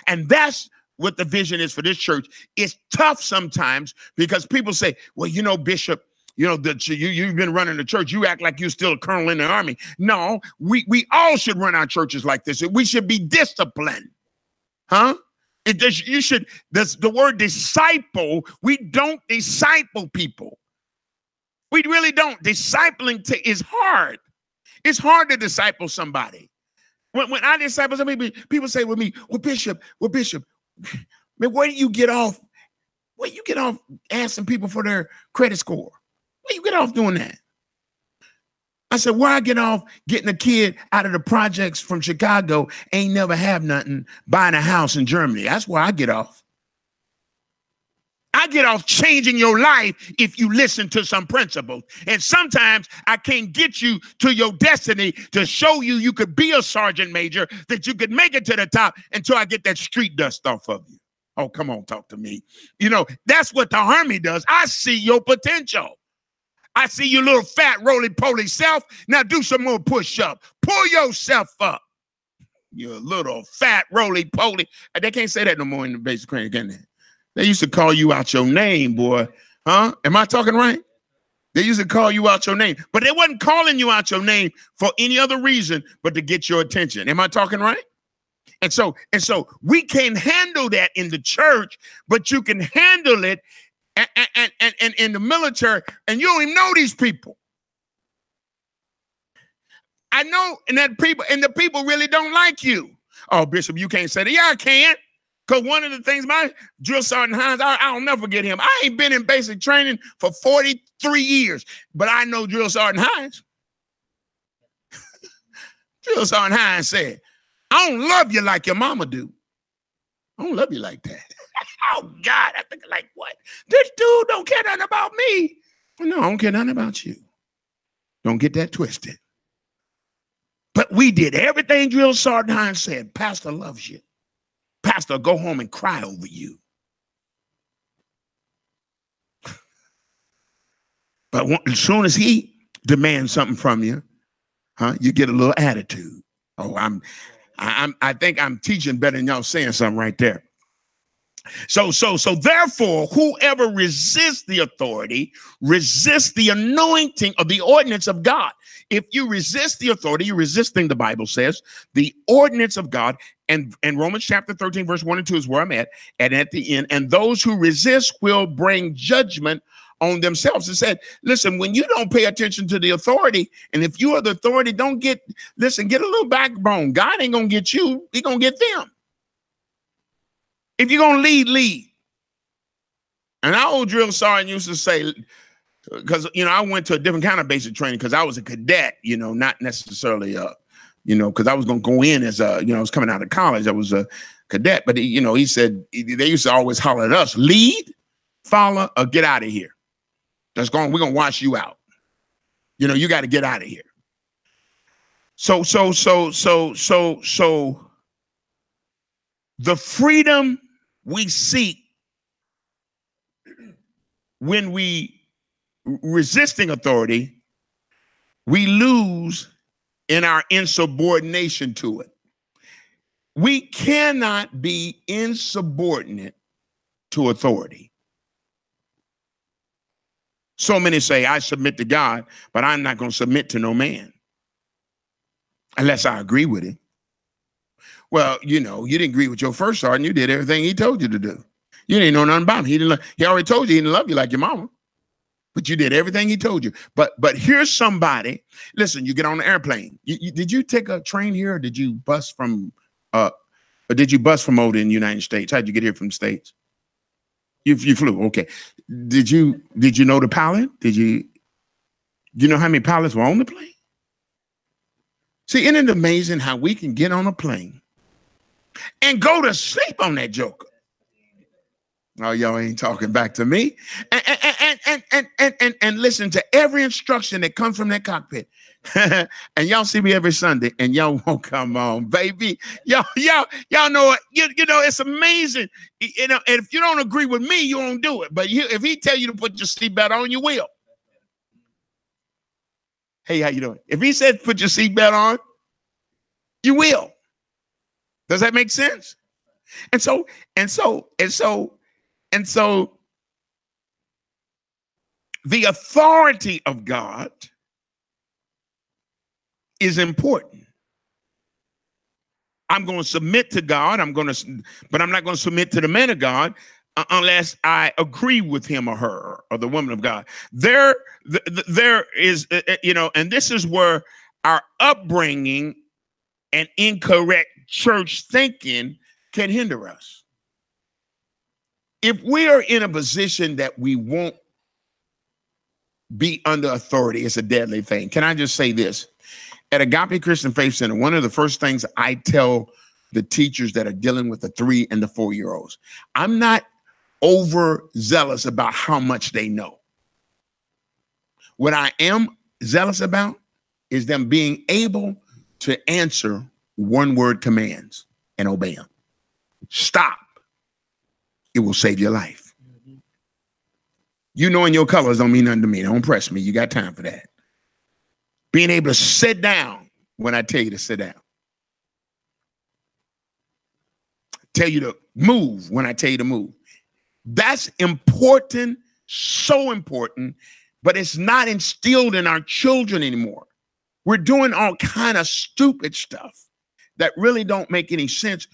And that's what the vision is for this church. It's tough sometimes because people say, well, you know, Bishop, you know, that you, you've been running the church. You act like you're still a colonel in the army. No, we, we all should run our churches like this. We should be disciplined. Huh? It does, you should, this, the word disciple, we don't disciple people. We really don't. Discipling to, is hard. It's hard to disciple somebody. When, when I disciple somebody, people say with me, well, Bishop, well, Bishop, Man, where do you get off? Where you get off asking people for their credit score? Where you get off doing that? I said, where I get off getting a kid out of the projects from Chicago, ain't never have nothing, buying a house in Germany. That's where I get off. I get off changing your life if you listen to some principles. And sometimes I can't get you to your destiny to show you you could be a sergeant major, that you could make it to the top until I get that street dust off of you. Oh, come on, talk to me. You know, that's what the army does. I see your potential. I see your little fat roly poly self. Now do some more push up. Pull yourself up. You little fat roly poly. They can't say that no more in the basic training, can they? They used to call you out your name, boy. Huh? Am I talking right? They used to call you out your name, but they wasn't calling you out your name for any other reason but to get your attention. Am I talking right? And so, and so we can't handle that in the church, but you can handle it and, and, and, and in the military, and you don't even know these people. I know, and that people, and the people really don't like you. Oh, Bishop, you can't say that. Yeah, I can. Because one of the things my drill sergeant Hines, I, I'll never forget him. I ain't been in basic training for 43 years, but I know drill sergeant Hines. drill sergeant Hines said, I don't love you like your mama do. I don't love you like that. oh God, I think like what? This dude don't care nothing about me. No, I don't care nothing about you. Don't get that twisted. But we did everything Drill Sergeant Hines said. Pastor loves you. Pastor, go home and cry over you. But as soon as he demands something from you, huh, you get a little attitude. Oh, I'm, I'm, I think I'm teaching better than y'all saying something right there. So, so, so therefore, whoever resists the authority resists the anointing of the ordinance of God. If you resist the authority, you're resisting, the Bible says, the ordinance of God. And, and Romans chapter 13, verse 1 and 2 is where I'm at. And at the end, and those who resist will bring judgment on themselves. It said, listen, when you don't pay attention to the authority, and if you are the authority, don't get, listen, get a little backbone. God ain't gonna get you, he gonna get them. If you're gonna lead, lead. And our old drill sergeant used to say, because you know, I went to a different kind of basic training because I was a cadet, you know, not necessarily a, you know, because I was gonna go in as a, you know, I was coming out of college, I was a cadet, but he, you know, he said they used to always holler at us, lead, follow, or get out of here. That's going, we're gonna wash you out. You know, you got to get out of here. So, so, so, so, so, so the freedom we seek when we resisting authority, we lose in our insubordination to it. We cannot be insubordinate to authority. So many say, I submit to God, but I'm not going to submit to no man unless I agree with him. Well, you know, you didn't agree with your first sergeant. You did everything he told you to do. You didn't know nothing about him. He didn't. He already told you he didn't love you like your mama, but you did everything he told you. But but here's somebody. Listen, you get on the airplane. You, you, did you take a train here, or did you bus from? Uh, or did you bus from over in the United States? How'd you get here from the states? You you flew. Okay. Did you did you know the pilot? Did you? Do you know how many pilots were on the plane? See, isn't it amazing how we can get on a plane and go to sleep on that joker. Oh, y'all ain't talking back to me. And and and and and and, and, listen to every instruction that comes from that cockpit. and y'all see me every Sunday, and y'all won't come on, baby. Y'all, y'all, y'all know it. You, you know it's amazing. You know, and if you don't agree with me, you won't do it. But you, if he tell you to put your seatbelt on, you will. Hey, how you doing? If he said put your seatbelt on, you will. Does that make sense? And so, and so, and so, and so, the authority of God is important. I'm going to submit to God. I'm going to, but I'm not going to submit to the man of God unless I agree with him or her or the woman of God. There, there is, uh, uh, you know, and this is where our upbringing and incorrect church thinking can hinder us. If we are in a position that we won't be under authority, it's a deadly thing. Can I just say this? At Agape Christian Faith Center, one of the first things I tell the teachers that are dealing with the three and the four year olds, I'm not overzealous about how much they know. What I am zealous about is them being able to answer one word commands and obey them. Stop. It will save your life. You knowing your colors don't mean nothing to me. Don't press me. You got time for that. Being able to sit down when I tell you to sit down. Tell you to move when I tell you to move. That's important, so important, but it's not instilled in our children anymore. We're doing all kind of stupid stuff that really don't make any sense.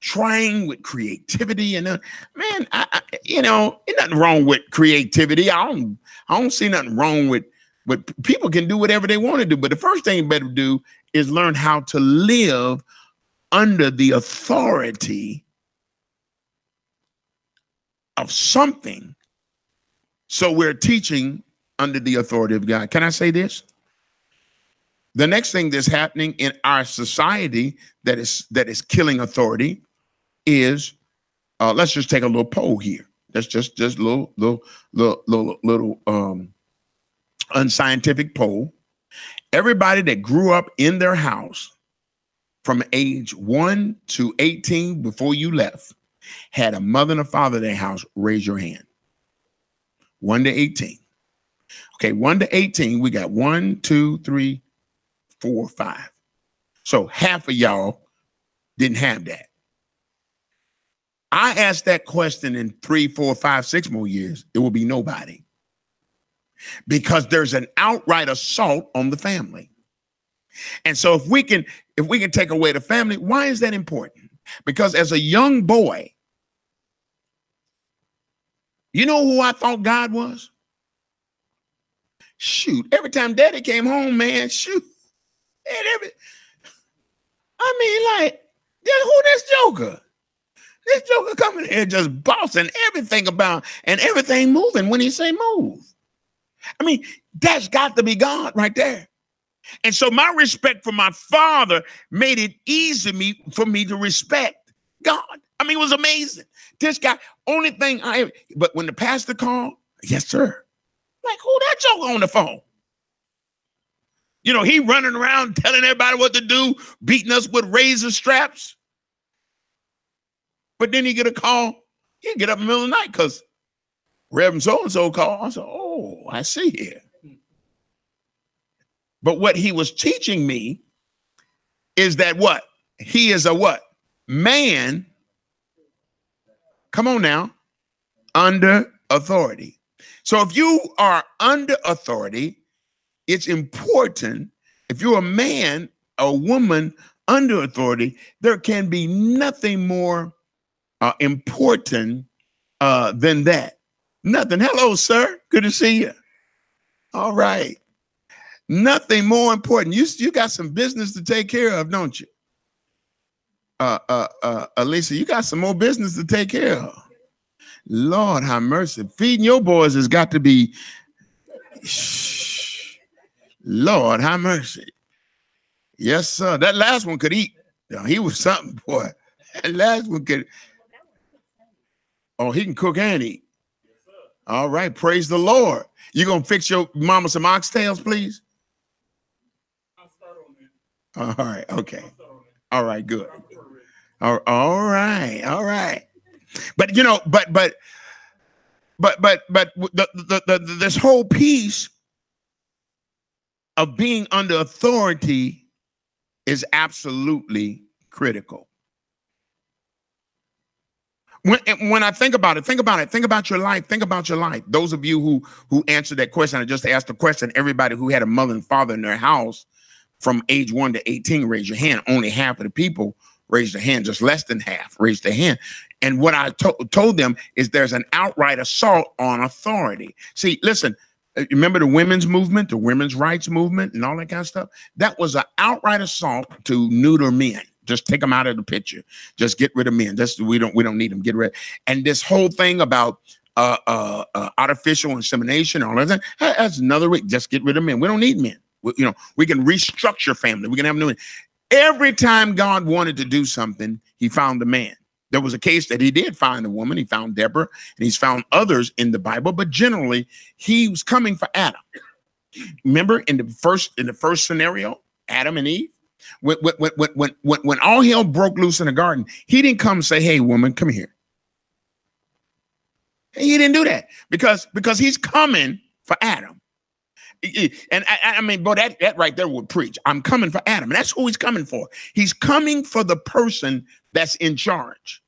Trying with creativity and uh, man, I, I, you know, ain't nothing wrong with creativity. I don't, I don't see nothing wrong with, but people can do whatever they want to do. But the first thing you better do is learn how to live under the authority of something. So we're teaching under the authority of God. Can I say this? The next thing that's happening in our society that is that is killing authority is uh, let's just take a little poll here. That's just just little little little little, little um, unscientific poll. Everybody that grew up in their house from age one to 18 before you left had a mother and a father in their house, raise your hand. One to 18. Okay, one to 18, we got one, two, three, four, five. So half of y'all didn't have that. I ask that question in three, four, five, six more years, it will be nobody. Because there's an outright assault on the family. And so if we can if we can take away the family, why is that important? Because as a young boy, you know who I thought God was? Shoot, every time daddy came home, man, shoot. And every, I mean, like, who this Joker? This Joker coming here just bossing everything about and everything moving when he say move. I mean, that's got to be God right there. And so my respect for my father made it easy me for me to respect God. I mean, it was amazing. This guy, only thing I but when the pastor called, yes, sir. Like, who that joker on the phone? You know, he running around telling everybody what to do, beating us with razor straps. But then he get a call. He get up in the middle of the night because Reverend so-and-so called. I said, oh, I see here. But what he was teaching me is that what? He is a what? Man Come on now. Under authority. So if you are under authority, it's important. If you're a man, a woman under authority, there can be nothing more uh, important uh, than that. Nothing. Hello, sir. Good to see you. All right. Nothing more important. You you got some business to take care of, don't you? uh, uh, uh, Elisa, you got some more business to take care of. Lord, have mercy. Feeding your boys has got to be. Shh. Lord, have mercy. Yes, sir. That last one could eat. He was something, boy. That last one could. Oh, he can cook and eat. All right, praise the Lord. You gonna fix your mama some oxtails, please? All right, okay. All right, good. All, all right, all right. But you know, but but but but but the, the, the, the this whole piece of being under authority is absolutely critical. When, when I think about it, think about it, think about your life, think about your life. Those of you who who answered that question, I just asked the question. Everybody who had a mother and father in their house from age one to 18, raise your hand. Only half of the people raised their hand, just less than half raised their hand. And what I to- told them is there's an outright assault on authority. See, listen, uh, remember the women's movement, the women's rights movement, and all that kind of stuff? That was an outright assault to neuter men. Just take them out of the picture. Just get rid of men. Just we don't we don't need them. Get rid. And this whole thing about uh, uh, uh, artificial insemination, and all that. That's another way. Just get rid of men. We don't need men. We, you know, we can restructure family. We can have new. Every time God wanted to do something, he found a man. There was a case that he did find a woman. He found Deborah, and he's found others in the Bible, but generally he was coming for Adam. Remember in the first in the first scenario, Adam and Eve, when when when when when, when all hell broke loose in the garden, he didn't come say, "Hey, woman, come here." He didn't do that because because he's coming for Adam. And I, I, mean, but that, that right there would preach. I'm coming for Adam. And that's who he's coming for. He's coming for the person that's in charge.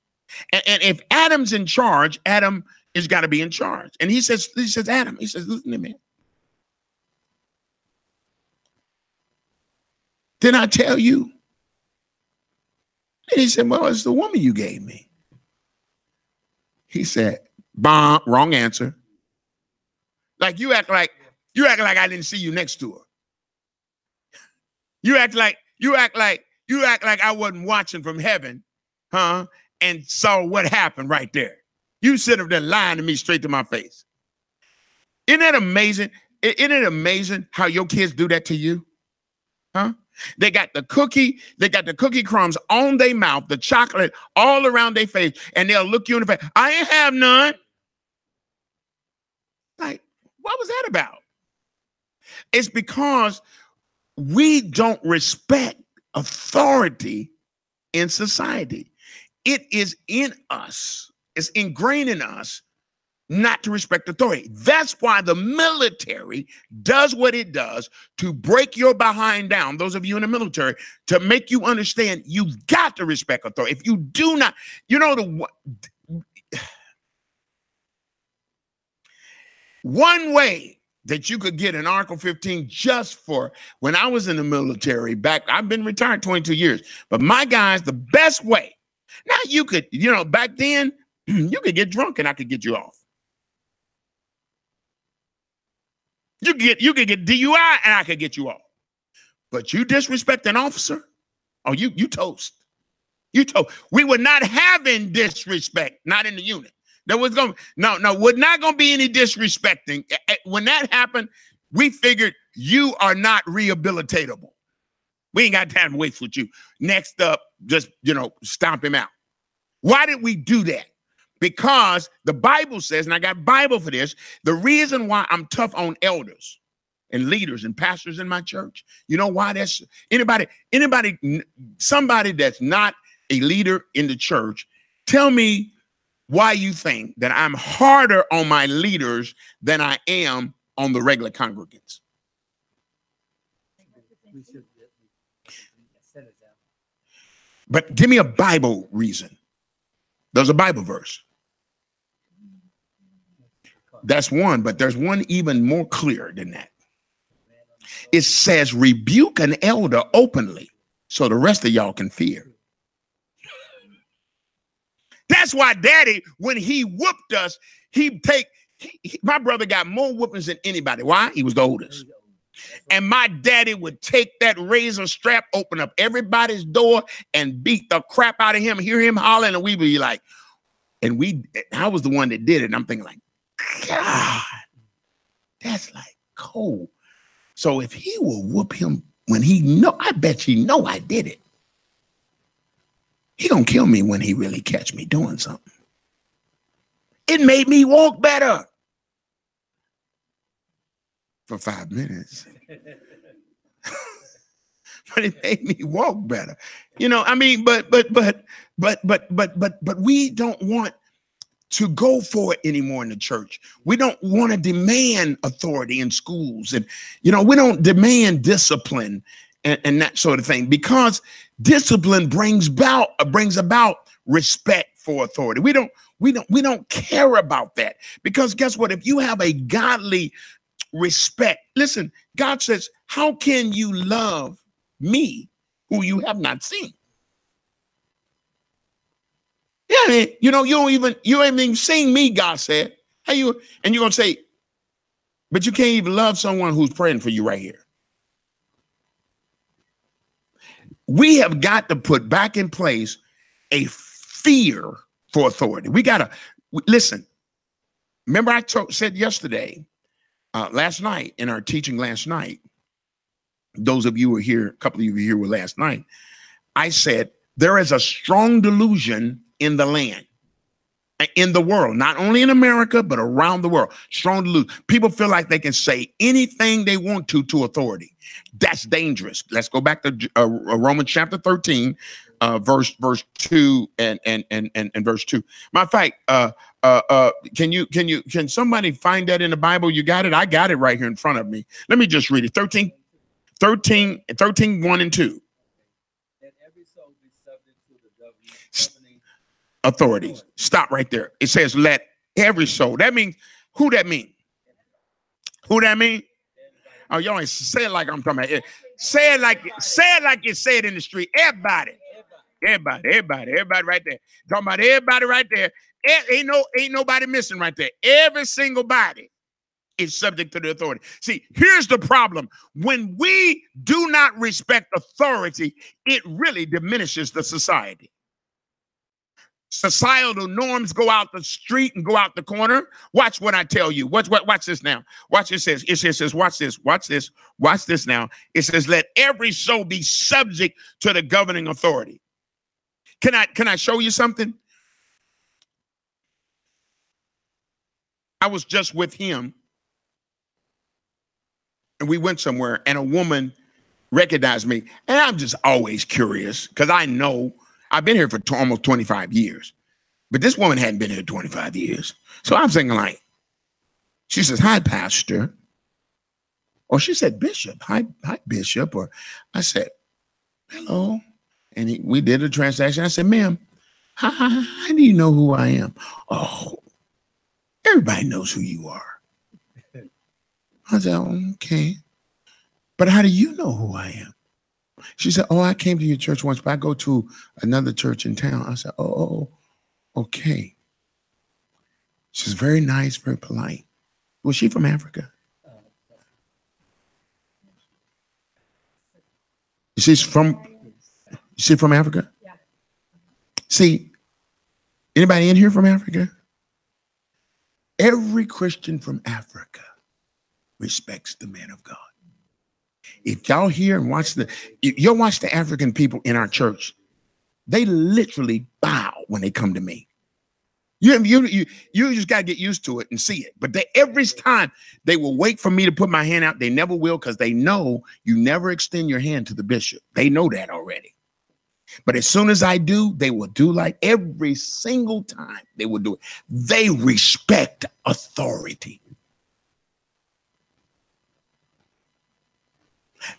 And, and if Adam's in charge, Adam is got to be in charge. And he says, he says, Adam, he says, listen to me. Did I tell you? And he said, Well, it's the woman you gave me. He said, Bomb, wrong answer. Like you act like you act like I didn't see you next to her. You act like you act like you act like I wasn't watching from heaven, huh? And saw what happened right there. You sit up there lying to me straight to my face. Isn't that amazing? Isn't it amazing how your kids do that to you? Huh? They got the cookie, they got the cookie crumbs on their mouth, the chocolate all around their face, and they'll look you in the face. I ain't have none. Like, what was that about? It's because we don't respect authority in society. It is in us, it's ingrained in us not to respect authority. That's why the military does what it does to break your behind down, those of you in the military, to make you understand you've got to respect authority. If you do not, you know, the one way that you could get an Article 15 just for when I was in the military back. I've been retired 22 years, but my guys, the best way. Now you could, you know, back then you could get drunk and I could get you off. You get you could get DUI and I could get you off. But you disrespect an officer, oh, you you toast. You toast. We were not having disrespect, not in the unit. There was going no, no, we're not going to be any disrespecting. When that happened, we figured you are not rehabilitatable. We ain't got time to waste with you. Next up, just you know, stomp him out. Why did we do that? Because the Bible says, and I got Bible for this. The reason why I'm tough on elders and leaders and pastors in my church, you know why? That's anybody, anybody, somebody that's not a leader in the church. Tell me why you think that I'm harder on my leaders than I am on the regular congregants. But give me a Bible reason. There's a Bible verse. That's one, but there's one even more clear than that. It says, rebuke an elder openly so the rest of y'all can fear. That's why daddy, when he whooped us, he'd take, he, he, my brother got more whoopings than anybody. Why? He was the oldest. And my daddy would take that razor strap, open up everybody's door, and beat the crap out of him, hear him hollering, and we'd be like, and we, I was the one that did it. I'm thinking, like, God, that's like cold. So if he will whoop him when he know, I bet you know I did it. He gonna kill me when he really catch me doing something. It made me walk better for five minutes. but it made me walk better. You know, I mean, but but but but but but but we don't want to go for it anymore in the church. We don't want to demand authority in schools and you know, we don't demand discipline and, and that sort of thing because discipline brings about brings about respect for authority. We don't we don't we don't care about that because guess what? If you have a godly respect, listen, God says, "How can you love me who you have not seen?" You know, you don't even you ain't even seen me. God said, "How you?" And you're gonna say, "But you can't even love someone who's praying for you right here." we have got to put back in place a fear for authority. We got to listen. Remember, I said yesterday, uh, last night in our teaching last night, those of you who were here, a couple of you here were last night. I said there is a strong delusion in the land in the world, not only in America, but around the world. Strong to lose. People feel like they can say anything they want to to authority. That's dangerous. Let's go back to uh, Romans chapter 13, uh, verse verse 2 and and and and, and verse 2. My fact, uh, uh, uh, can you can you can somebody find that in the Bible? You got it? I got it right here in front of me. Let me just read it. 13, 13, 13, 1 and 2. Authorities. Stop right there. It says, let every soul. That means who that mean? Who that mean? Oh, y'all ain't say it like I'm talking about it. Say it like say it like you say it in the street. Everybody. Everybody, everybody, everybody right there. Talking about everybody right there. Ain't no, ain't nobody missing right there. Every single body is subject to the authority. See, here's the problem. When we do not respect authority, it really diminishes the society societal norms go out the street and go out the corner. Watch what I tell you. Watch what watch this now. Watch it says, it says, says, watch this, watch this, watch this now. It says, let every soul be subject to the governing authority. Can I can I show you something? I was just with him and we went somewhere and a woman recognized me. And I'm just always curious because I know I've been here for t- almost 25 years, but this woman hadn't been here 25 years. So I'm thinking, like, she says, Hi, Pastor. Or she said, Bishop. Hi, hi, Bishop. Or I said, Hello. And he, we did a transaction. I said, Ma'am, how, how, how do you know who I am? Oh, everybody knows who you are. I said, Okay. But how do you know who I am? She said, Oh, I came to your church once, but I go to another church in town. I said, Oh, oh, oh okay. She's very nice, very polite. Was she from Africa? She's from she from Africa? Yeah. See, anybody in here from Africa? Every Christian from Africa respects the man of God. If y'all hear and watch the, you'll watch the African people in our church. They literally bow when they come to me. You, you, you, you just got to get used to it and see it. But they, every time they will wait for me to put my hand out, they never will because they know you never extend your hand to the bishop. They know that already. But as soon as I do, they will do like every single time they will do it. They respect authority.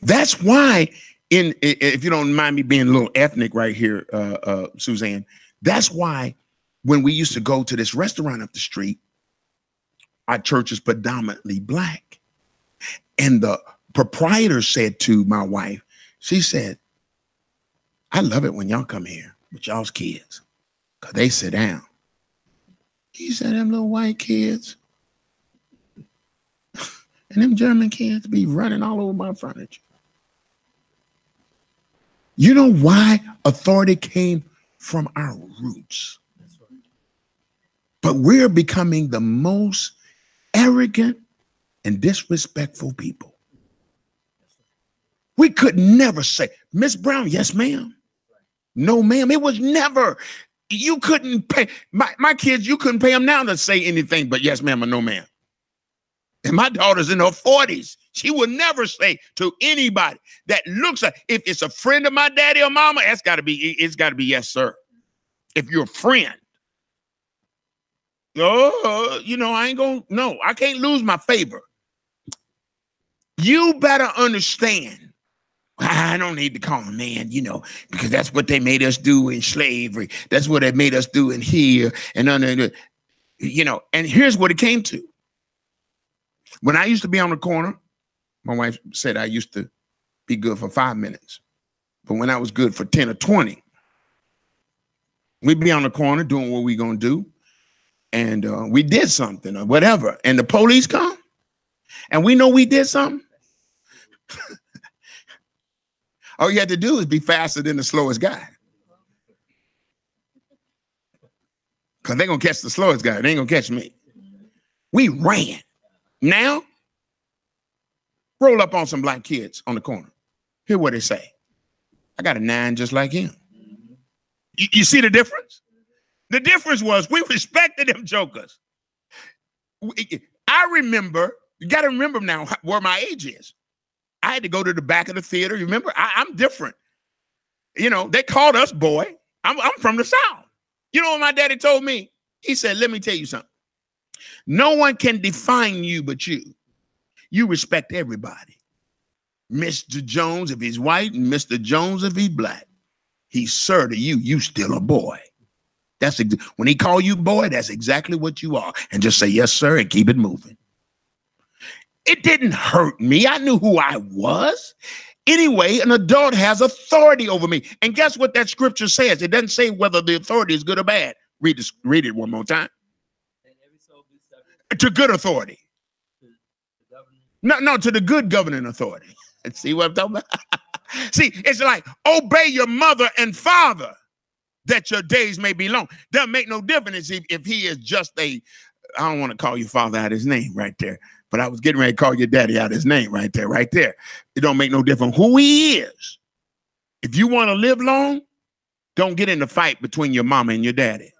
That's why, in if you don't mind me being a little ethnic right here, uh, uh, Suzanne, that's why when we used to go to this restaurant up the street, our church is predominantly black. And the proprietor said to my wife, she said, I love it when y'all come here with y'all's kids, because they sit down. He said, them little white kids, and them German kids be running all over my furniture. You know why authority came from our roots. But we're becoming the most arrogant and disrespectful people. We could never say, Miss Brown, yes, ma'am. No, ma'am. It was never, you couldn't pay my, my kids, you couldn't pay them now to say anything but yes, ma'am, or no, ma'am. And my daughter's in her 40s. She will never say to anybody that looks like if it's a friend of my daddy or mama, that's gotta be it's gotta be yes, sir. If you're a friend. Oh, you know, I ain't gonna no, I can't lose my favor. You better understand. I don't need to call him man, you know, because that's what they made us do in slavery. That's what they made us do in here and under, you know. And here's what it came to when I used to be on the corner, my wife said I used to be good for five minutes. But when I was good for 10 or 20, we'd be on the corner doing what we gonna do. And uh, we did something or whatever. And the police come and we know we did something. All you had to do is be faster than the slowest guy. Because they're gonna catch the slowest guy. They ain't gonna catch me. We ran. Now, roll up on some black kids on the corner. Hear what they say. I got a nine just like him. You, you see the difference? The difference was we respected them jokers. I remember, you got to remember now where my age is. I had to go to the back of the theater. You remember? I, am different. You know, they called us boy. I'm, I'm from the South. You know what my daddy told me? He said, Let me tell you something. No one can define you but you. You respect everybody. Mr. Jones if he's white and Mr. Jones if he's black. He's sir to you. You still a boy. That's ex- when he call you boy. That's exactly what you are. And just say yes, sir, and keep it moving. It didn't hurt me. I knew who I was. Anyway, an adult has authority over me. And guess what that scripture says? It doesn't say whether the authority is good or bad. Read, this, read it one more time. To good authority. No, no, to the good governing authority. See what I'm talking about? See, it's like obey your mother and father that your days may be long. Doesn't make no difference if, if he is just a, I don't want to call your father out his name right there, but I was getting ready to call your daddy out his name right there, right there. It don't make no difference who he is. If you want to live long, don't get in the fight between your mama and your daddy.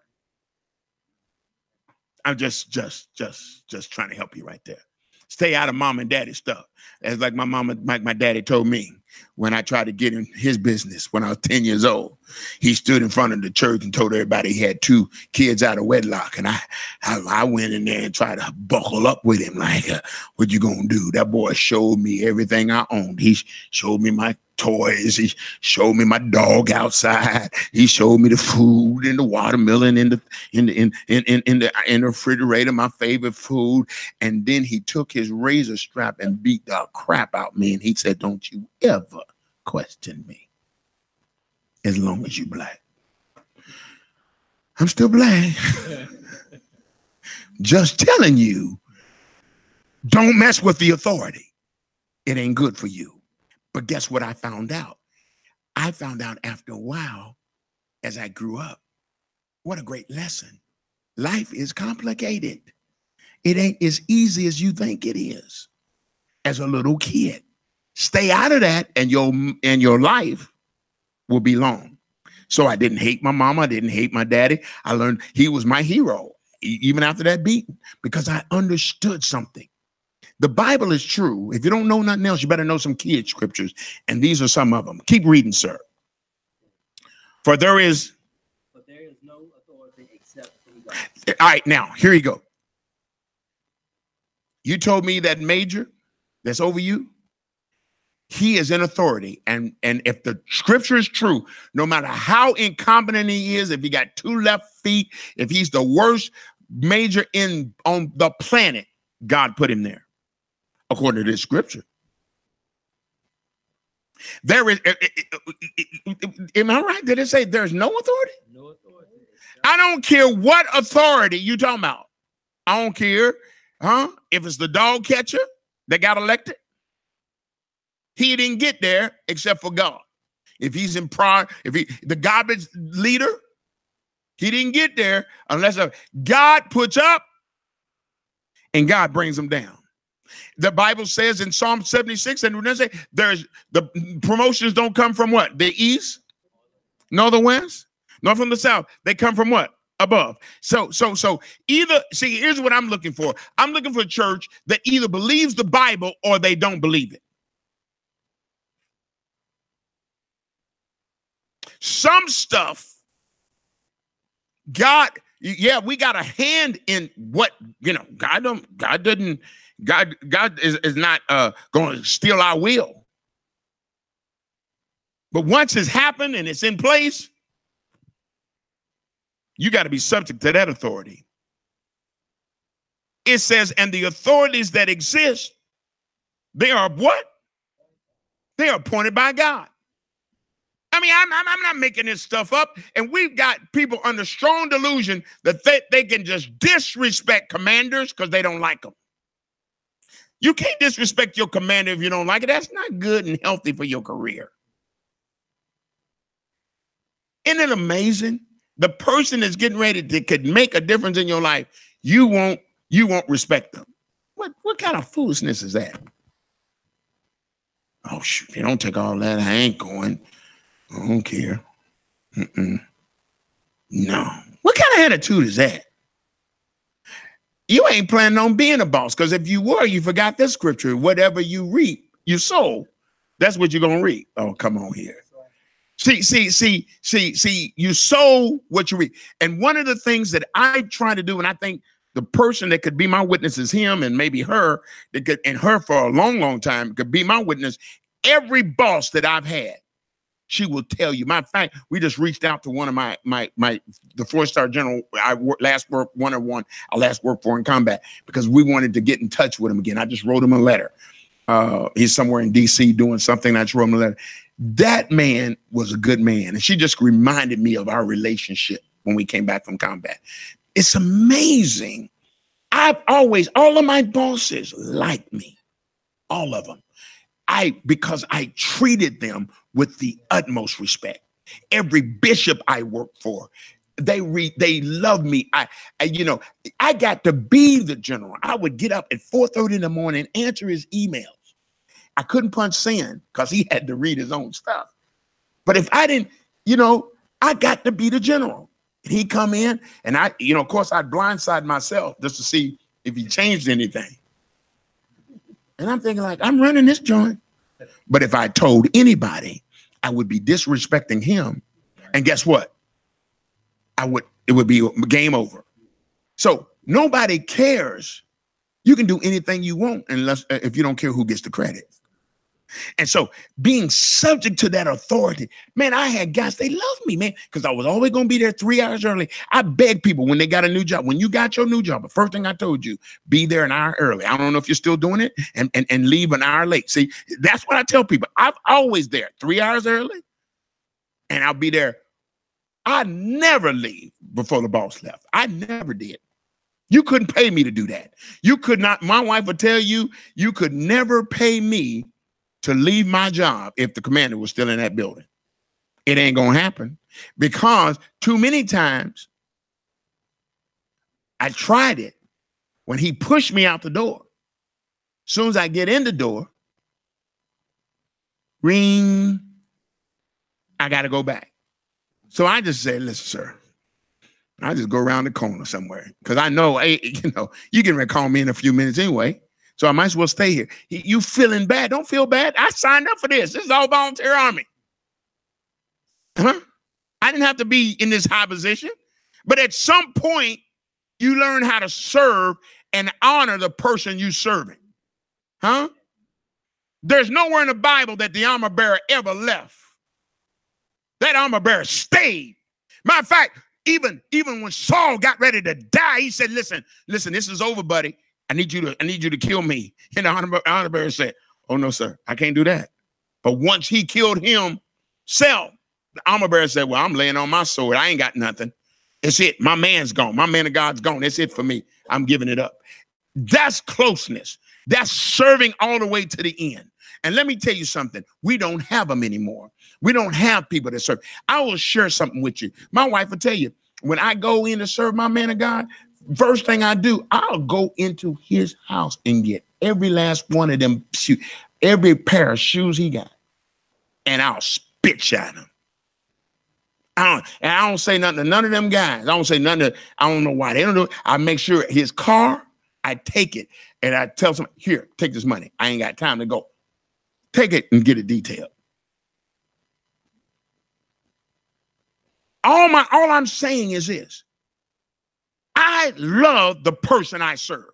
I'm just, just, just, just trying to help you right there. Stay out of mom and daddy stuff. As like my mama, like my daddy told me when I tried to get in his business when I was 10 years old. He stood in front of the church and told everybody he had two kids out of wedlock. And I I, I went in there and tried to buckle up with him, like, uh, what you gonna do? That boy showed me everything I owned. He showed me my toys. He showed me my dog outside. He showed me the food and the watermelon in the in the in in in, in the in the refrigerator, my favorite food. And then he took his razor strap and beat the crap out me. And he said, Don't you ever question me as long as you black. I'm still black. Just telling you, don't mess with the authority. It ain't good for you. But guess what I found out? I found out after a while, as I grew up, what a great lesson. Life is complicated. It ain't as easy as you think it is as a little kid. Stay out of that, and your and your life will be long. So I didn't hate my mama, I didn't hate my daddy. I learned he was my hero, even after that beating, because I understood something. The Bible is true. If you don't know nothing else, you better know some key scriptures. And these are some of them. Keep reading, sir. For there is. But there is no authority except from God. All right, now here you go. You told me that major that's over you, he is in authority. And, and if the scripture is true, no matter how incompetent he is, if he got two left feet, if he's the worst major in on the planet, God put him there according to this scripture. There is, eh, eh, eh, am I right? Did it say there's no authority? No authority. I don't care what authority you talking about. I don't care, huh? If it's the dog catcher that got elected, he didn't get there except for God. If he's in prior, if he the garbage leader, he didn't get there unless a, God puts up and God brings him down. The Bible says in Psalm 76, and say there's the promotions don't come from what? The east, nor the west, nor from the south. They come from what? Above. So, so, so either see, here's what I'm looking for. I'm looking for a church that either believes the Bible or they don't believe it. Some stuff, God, yeah, we got a hand in what you know. God don't, God didn't God, God is, is not uh, going to steal our will. But once it's happened and it's in place, you got to be subject to that authority. It says, and the authorities that exist, they are what? They are appointed by God. I mean, I'm, I'm, I'm, not making this stuff up. And we've got people under strong delusion that they, they can just disrespect commanders because they don't like them. You can't disrespect your commander if you don't like it. That's not good and healthy for your career. Isn't it amazing? The person that's getting ready to could make a difference in your life, you won't you won't respect them. What what kind of foolishness is that? Oh shoot, you don't take all that. I ain't going. I don't care. Mm-mm. No, What kind of attitude is that? You ain't planning on being a boss because if you were, you forgot this scripture. Whatever you reap, you sow. That's what you're gonna reap. Oh, come on here. See, see, see, see, see, you sow what you reap. And one of the things that I try to do, and I think the person that could be my witness is him and maybe her that could and her for a long, long time could be my witness. Every boss that I've had, she will tell you. My fact, we just reached out to one of my my my the four star general I work, last work one on one I last worked for in combat because we wanted to get in touch with him again. I just wrote him a letter. Uh, he's somewhere in D.C. doing something. I just wrote him a letter. That man was a good man, and she just reminded me of our relationship when we came back from combat. It's amazing. I've always all of my bosses like me, all of them. I because I treated them with the utmost respect. Every bishop I worked for, they re, they love me. I, I, you know, I got to be the general. I would get up at 4:30 in the morning, answer his emails. I couldn't punch send because he had to read his own stuff. But if I didn't, you know, I got to be the general. he come in and I, you know, of course, I'd blindside myself just to see if he changed anything. And I'm thinking, like, I'm running this joint. But if I told anybody, I would be disrespecting him. And guess what? I would, it would be game over. So nobody cares. You can do anything you want unless uh, if you don't care who gets the credit. And so being subject to that authority, man, I had guys, they love me, man, because I was always going to be there three hours early. I beg people when they got a new job, when you got your new job, the first thing I told you, be there an hour early. I don't know if you're still doing it and, and, and leave an hour late. See, that's what I tell people. I'm always there three hours early and I'll be there. I never leave before the boss left. I never did. You couldn't pay me to do that. You could not, my wife would tell you, you could never pay me to leave my job if the commander was still in that building. It ain't going to happen because too many times I tried it when he pushed me out the door. As Soon as I get in the door, ring, I got to go back. So I just say, listen, sir, I just go around the corner somewhere because I know, hey, you know, you can call me in a few minutes anyway. So I might as well stay here. You feeling bad? Don't feel bad. I signed up for this. This is all volunteer army. Huh? I didn't have to be in this high position. But at some point, you learn how to serve and honor the person you serving. Huh? There's nowhere in the Bible that the armor bearer ever left. That armor bearer stayed. Matter of fact, even, even when Saul got ready to die, he said, Listen, listen, this is over, buddy. I need you to, I need you to kill me. And the honor, honor bearer said, Oh no, sir, I can't do that. But once he killed him, himself, the armor bearer said, Well, I'm laying on my sword. I ain't got nothing. It's it. My man's gone. My man of God's gone. That's it for me. I'm giving it up. That's closeness. That's serving all the way to the end. And let me tell you something. We don't have them anymore. We don't have people that serve. I will share something with you. My wife will tell you when I go in to serve my man of God, first thing I do, I'll go into his house and get every last one of them shoes, every pair of shoes he got, and I'll spit at him. I don't, and I don't say nothing to none of them guys. I don't say nothing. To, I don't know why they don't do it. I make sure his car, I take it and I tell some here, take this money. I ain't got time to go. Take it and get it detailed. All my all I'm saying is this I love the person I serve.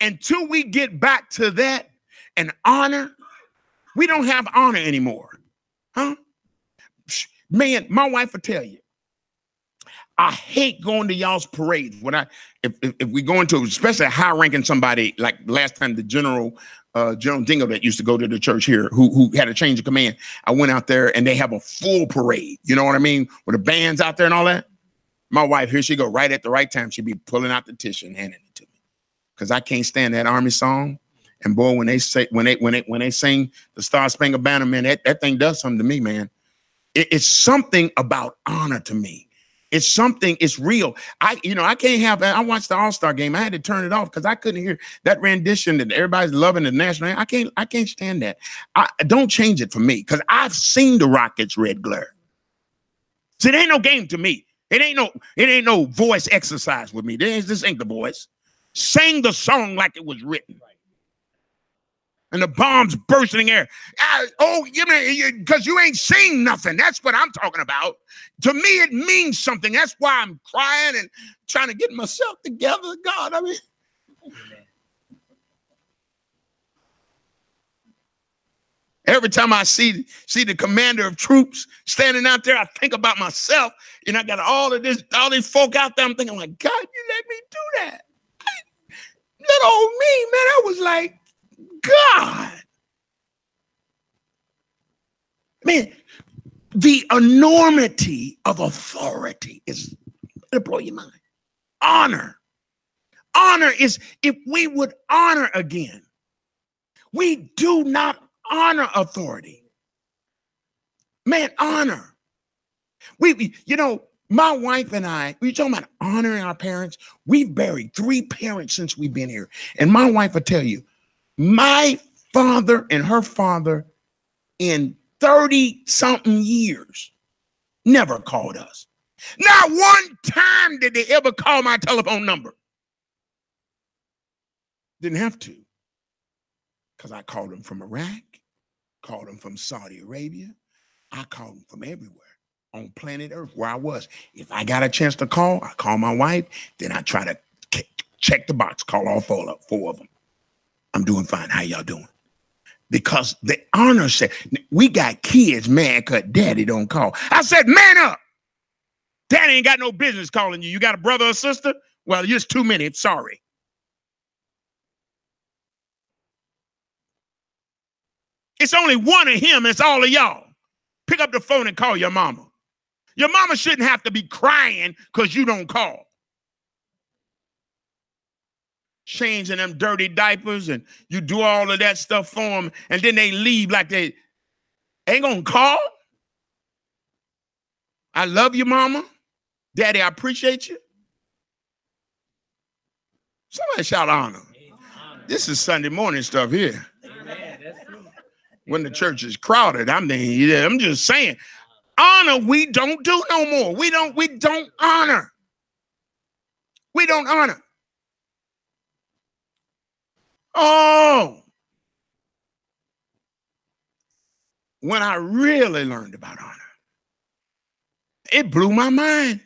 Until we get back to that and honor, we don't have honor anymore. Huh? Man, my wife will tell you. I hate going to y'all's parades when I if, if, if we go into especially high ranking somebody like last time the general uh General Dingo that used to go to the church here who who had a change of command. I went out there and they have a full parade. You know what I mean? With the bands out there and all that. My wife, here she go, right at the right time. She'd be pulling out the tissue and handing it to me. Cause I can't stand that army song. And boy, when they say when they when they when they sing the Star Spangled Banner, man, that, that thing does something to me, man. It, it's something about honor to me. It's something, it's real. I, you know, I can't have I watched the All-Star game. I had to turn it off because I couldn't hear that rendition that everybody's loving the national. I can't, I can't stand that. I don't change it for me because I've seen the Rockets red glare. So it ain't no game to me. It ain't no, it ain't no voice exercise with me. This, this ain't the voice. Sing the song like it was written. And the bombs bursting in air. Uh, oh, you mean because you ain't seen nothing. That's what I'm talking about. To me, it means something. That's why I'm crying and trying to get myself together. God, I mean, Every time I see see the commander of troops standing out there, I think about myself. And I got all of this, all these folk out there. I'm thinking, like, God, you let me do that. That old me, man, I was like, God. Man, the enormity of authority is to blow your mind. Honor. Honor is if we would honor again. We do not honor authority. Man, honor. We, you know, my wife and I, we talking about honoring our parents. We've buried three parents since we've been here. And my wife will tell you, my father and her father in 30 something years never called us. Not one time did they ever call my telephone number. Didn't have to because I called them from Iraq called them from Saudi Arabia. I called them from everywhere on planet Earth where I was. If I got a chance to call, I call my wife. Then I try to check the box, call all four of, four of them. I'm doing fine. How y'all doing? Because the honor said, we got kids, man, cause daddy don't call. I said, man up. Daddy ain't got no business calling you. You got a brother or sister? Well, just too many. Sorry. It's only one of him, it's all of y'all. Pick up the phone and call your mama. Your mama shouldn't have to be crying because you don't call. Changing them dirty diapers and you do all of that stuff for them, and then they leave like they ain't gonna call. I love you, mama. Daddy, I appreciate you. Somebody shout honor. This is Sunday morning stuff here when the church is crowded. I mean, I'm just saying, honor we don't do no more. We don't we don't honor. We don't honor. Oh, when I really learned about honor, it blew my mind.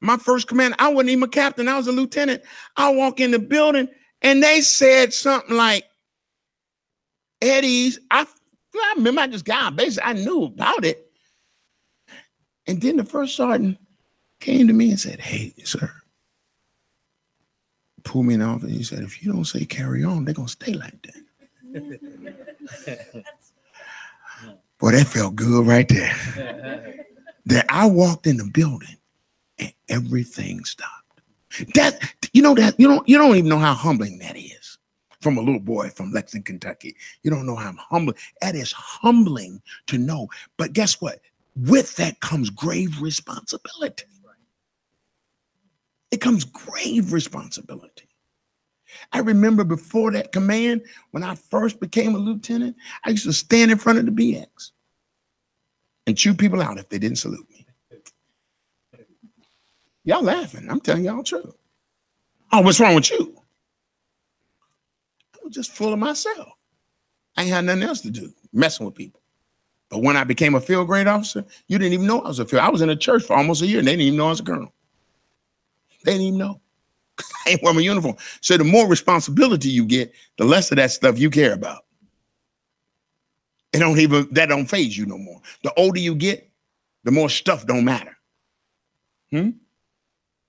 My first command, I wasn't even a captain, I was a lieutenant. I walk in the building and they said something like, Eddie's. I, I remember I just got basically I knew about it. And then the first sergeant came to me and said, Hey, sir. Pulled me in the office. He said, if you don't say carry on, they're gonna stay like that. Boy, that felt good right there. that I walked in the building and everything stopped. That you know that you don't you don't even know how humbling that is from a little boy from Lexington, Kentucky. You don't know how humble. That is humbling to know. But guess what? With that comes grave responsibility. It comes grave responsibility. I remember before that command, when I first became a lieutenant, I used to stand in front of the BX and chew people out if they didn't salute me. Y'all laughing. I'm telling y'all true. Oh, what's wrong with you? Just full of myself. I ain't had nothing else to do, messing with people. But when I became a field grade officer, you didn't even know I was a field. I was in a church for almost a year, and they didn't even know I was a colonel. They didn't even know. I ain't wear my uniform. So the more responsibility you get, the less of that stuff you care about. It don't even that don't phase you no more. The older you get, the more stuff don't matter. Hmm?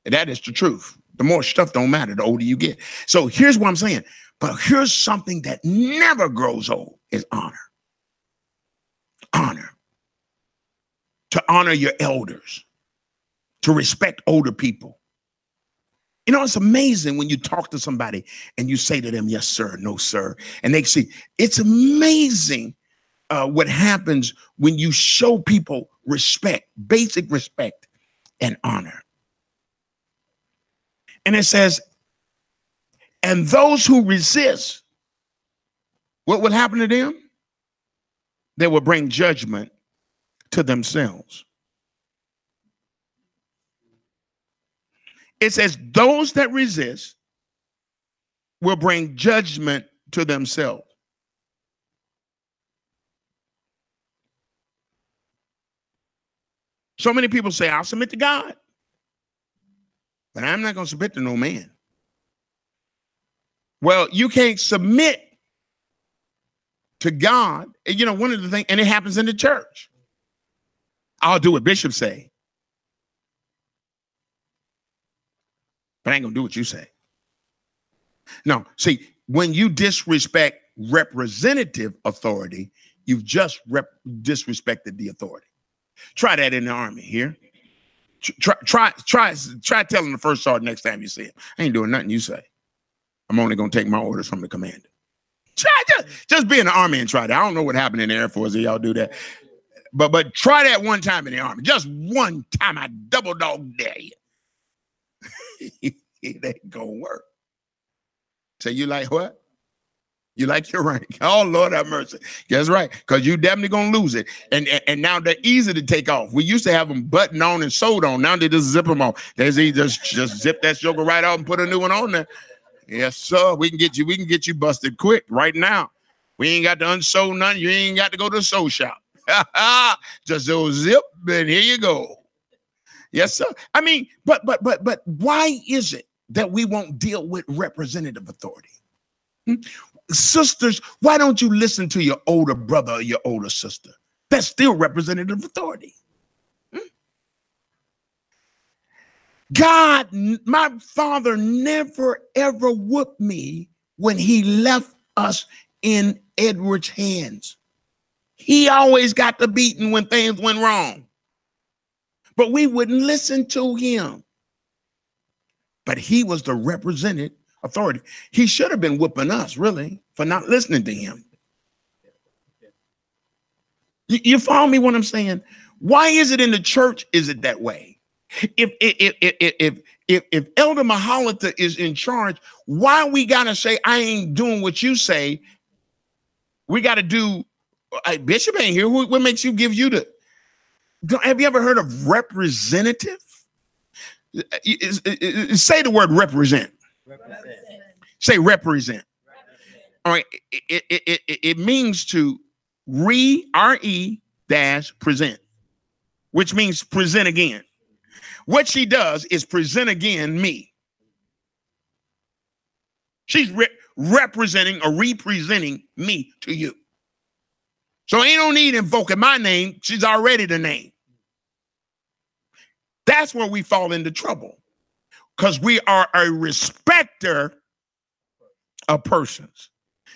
That is the truth. The more stuff don't matter, the older you get. So here's what I'm saying. But here's something that never grows old is honor. Honor. To honor your elders, to respect older people. You know, it's amazing when you talk to somebody and you say to them, yes, sir, no, sir. And they see, it's amazing uh, what happens when you show people respect, basic respect and honor. And it says, and those who resist, what will happen to them? They will bring judgment to themselves. It says, those that resist will bring judgment to themselves. So many people say, I'll submit to God, but I'm not going to submit to no man. Well, you can't submit to God. And, You know, one of the things, and it happens in the church. I'll do what bishops say, but I ain't gonna do what you say. No, see, when you disrespect representative authority, you've just disrespected the authority. Try that in the army here. Try, try, try, try telling the first sergeant next time you see him. I ain't doing nothing you say. I'm only gonna take my orders from the commander. Try just, just be in the army and try that. I don't know what happened in the Air Force. Y'all do that, but but try that one time in the army. Just one time. I double dog dare you. it ain't gonna work. So you like what? You like your rank. Oh Lord have mercy. That's right. Because you definitely gonna lose it. And, and, and now they're easy to take off. We used to have them button on and sewed on. Now they just zip them off. They just just zip that joker right out and put a new one on there. Yes, sir. We can get you, we can get you busted quick right now. We ain't got to unsew none. You ain't got to go to the sew shop. just go zip, and here you go. Yes, sir. I mean, but but but but why is it that we won't deal with representative authority? Hmm? Sisters, why don't you listen to your older brother or your older sister? That's still representative authority. Hmm? God, my father never ever whooped me when he left us in Edward's hands. He always got the beating when things went wrong. But we wouldn't listen to him. But he was the represented authority. He should have been whooping us, really, for not listening to him. You, you follow me what I'm saying? Why is it in the church is it that way? If if if if if, if Elder Mahalata is in charge, why we gotta say I ain't doing what you say? We gotta do. Uh, Bishop ain't here. What, what makes you give you the? Have you ever heard of representative? Say the word represent. represent. Say represent. represent. All right. It, it, it, it means to re R E dash present, which means present again. What she does is present again me. She's re- representing or representing me to you. So ain't no need invoking my name. She's already the name. That's where we fall into trouble because we are a respecter of persons.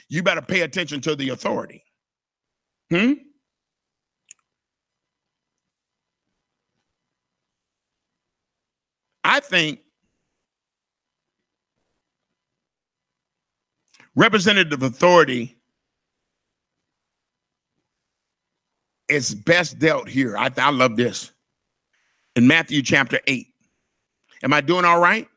You better pay attention to the authority. Hmm? I think representative authority is best dealt here. I, I love this in Matthew chapter 8. Am I doing all right?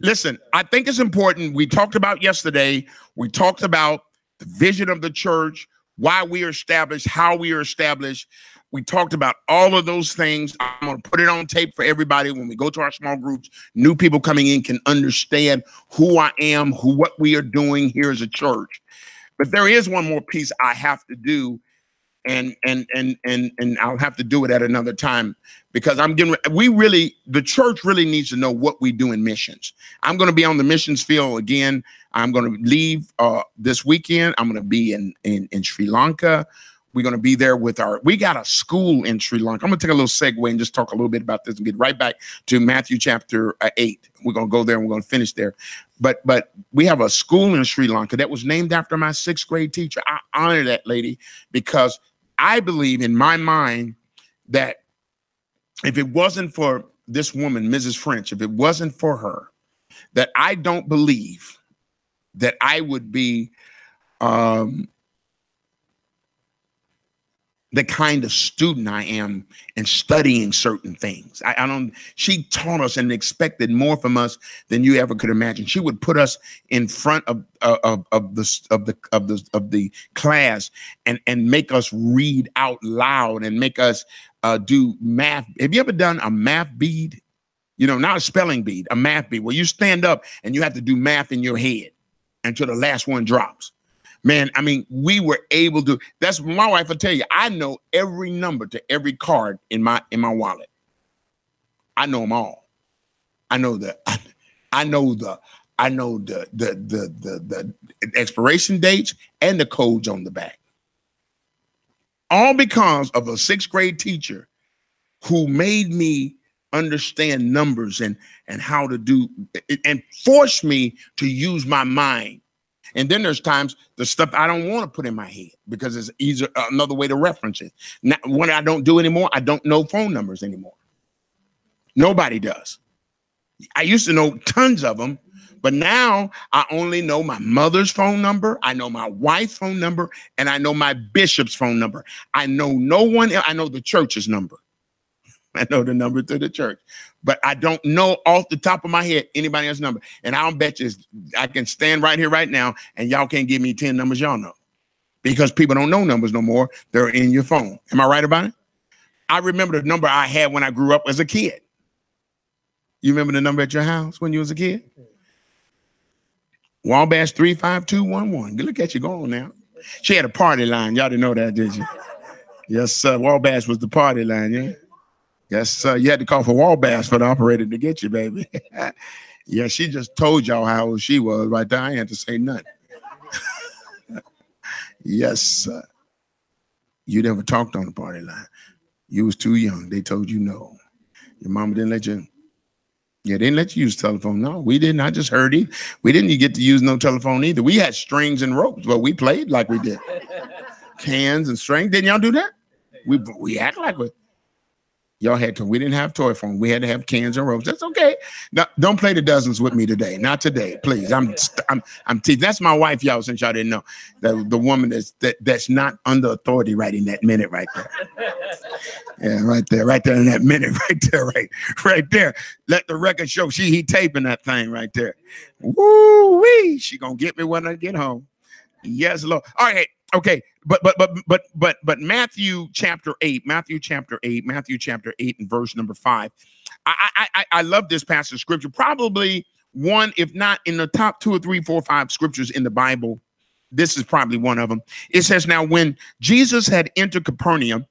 Listen, I think it's important. We talked about yesterday, we talked about the vision of the church, why we are established, how we are established. We talked about all of those things. I'm going to put it on tape for everybody when we go to our small groups. New people coming in can understand who I am, who what we are doing here as a church. But there is one more piece I have to do and and and and and I'll have to do it at another time because I'm getting we really the church really needs to know what we do in missions. I'm going to be on the missions field again. I'm going to leave uh, this weekend. I'm going to be in in in Sri Lanka. We're going to be there with our we got a school in Sri Lanka. I'm going to take a little segue and just talk a little bit about this and get right back to Matthew chapter uh, 8. We're going to go there and we're going to finish there. But but we have a school in Sri Lanka that was named after my 6th grade teacher. I honor that lady because I believe in my mind that if it wasn't for this woman, Mrs. French, if it wasn't for her, that I don't believe that I would be um, the kind of student I am in studying certain things. I, I, don't, she taught us and expected more from us than you ever could imagine. She would put us in front of, of, of the, of the, of the, of the class and, and make us read out loud and make us uh, do math. Have you ever done a math bead? You know, not a spelling bead, a math bead where you stand up and you have to do math in your head until the last one drops. Man, I mean, we were able to. That's my wife will tell you. I know every number to every card in my in my wallet. I know them all. I know the. I know the. I know the the the the, the expiration dates and the codes on the back. All because of a sixth grade teacher who made me understand numbers and and how to do and forced me to use my mind. And then there's times the stuff I don't want to put in my head because it's easier another way to reference it. Now, what I don't do anymore, I don't know phone numbers anymore. Nobody does. I used to know tons of them, but now I only know my mother's phone number, I know my wife's phone number, and I know my bishop's phone number. I know no one, I know the church's number. I know the number to the church, but I don't know off the top of my head anybody else's number. And I'll bet you I can stand right here right now and y'all can't give me 10 numbers y'all know because people don't know numbers no more. They're in your phone. Am I right about it? I remember the number I had when I grew up as a kid. You remember the number at your house when you was a kid? Wabash 35211. Look at you going now. She had a party line. Y'all didn't know that, did you? Yes, sir. Wabash was the party line, yeah. Yes, sir. You had to call for Wabash for the operator to get you, baby. yeah, she just told y'all how old she was right there. I had to say nothing. yes, sir. You never talked on the party line. You was too young. They told you no. Your mama didn't let you yeah, they didn't let you use telephone. No, we didn't. I just heard it. We didn't get to use no telephone either. We had strings and ropes, but we played like we did. Cans and string. Didn't y'all do that? We we act like we Y'all had to. We didn't have toy phone. We had to have cans and ropes. That's okay. Now, don't play the dozens with me today. Not today, please. I'm I'm I'm teasing. That's my wife, y'all. Since y'all didn't know, the the woman that's that, that's not under authority right in that minute right there. Yeah, right there, right there in that minute, right there, right, right there. Let the record show she he taping that thing right there. Woo wee! She gonna get me when I get home. Yes, Lord. All right. Okay, but but but but but but Matthew chapter eight, Matthew chapter eight, Matthew chapter eight, and verse number five. I I I love this passage of scripture. Probably one, if not in the top two or three, four, five scriptures in the Bible. This is probably one of them. It says, "Now when Jesus had entered Capernaum,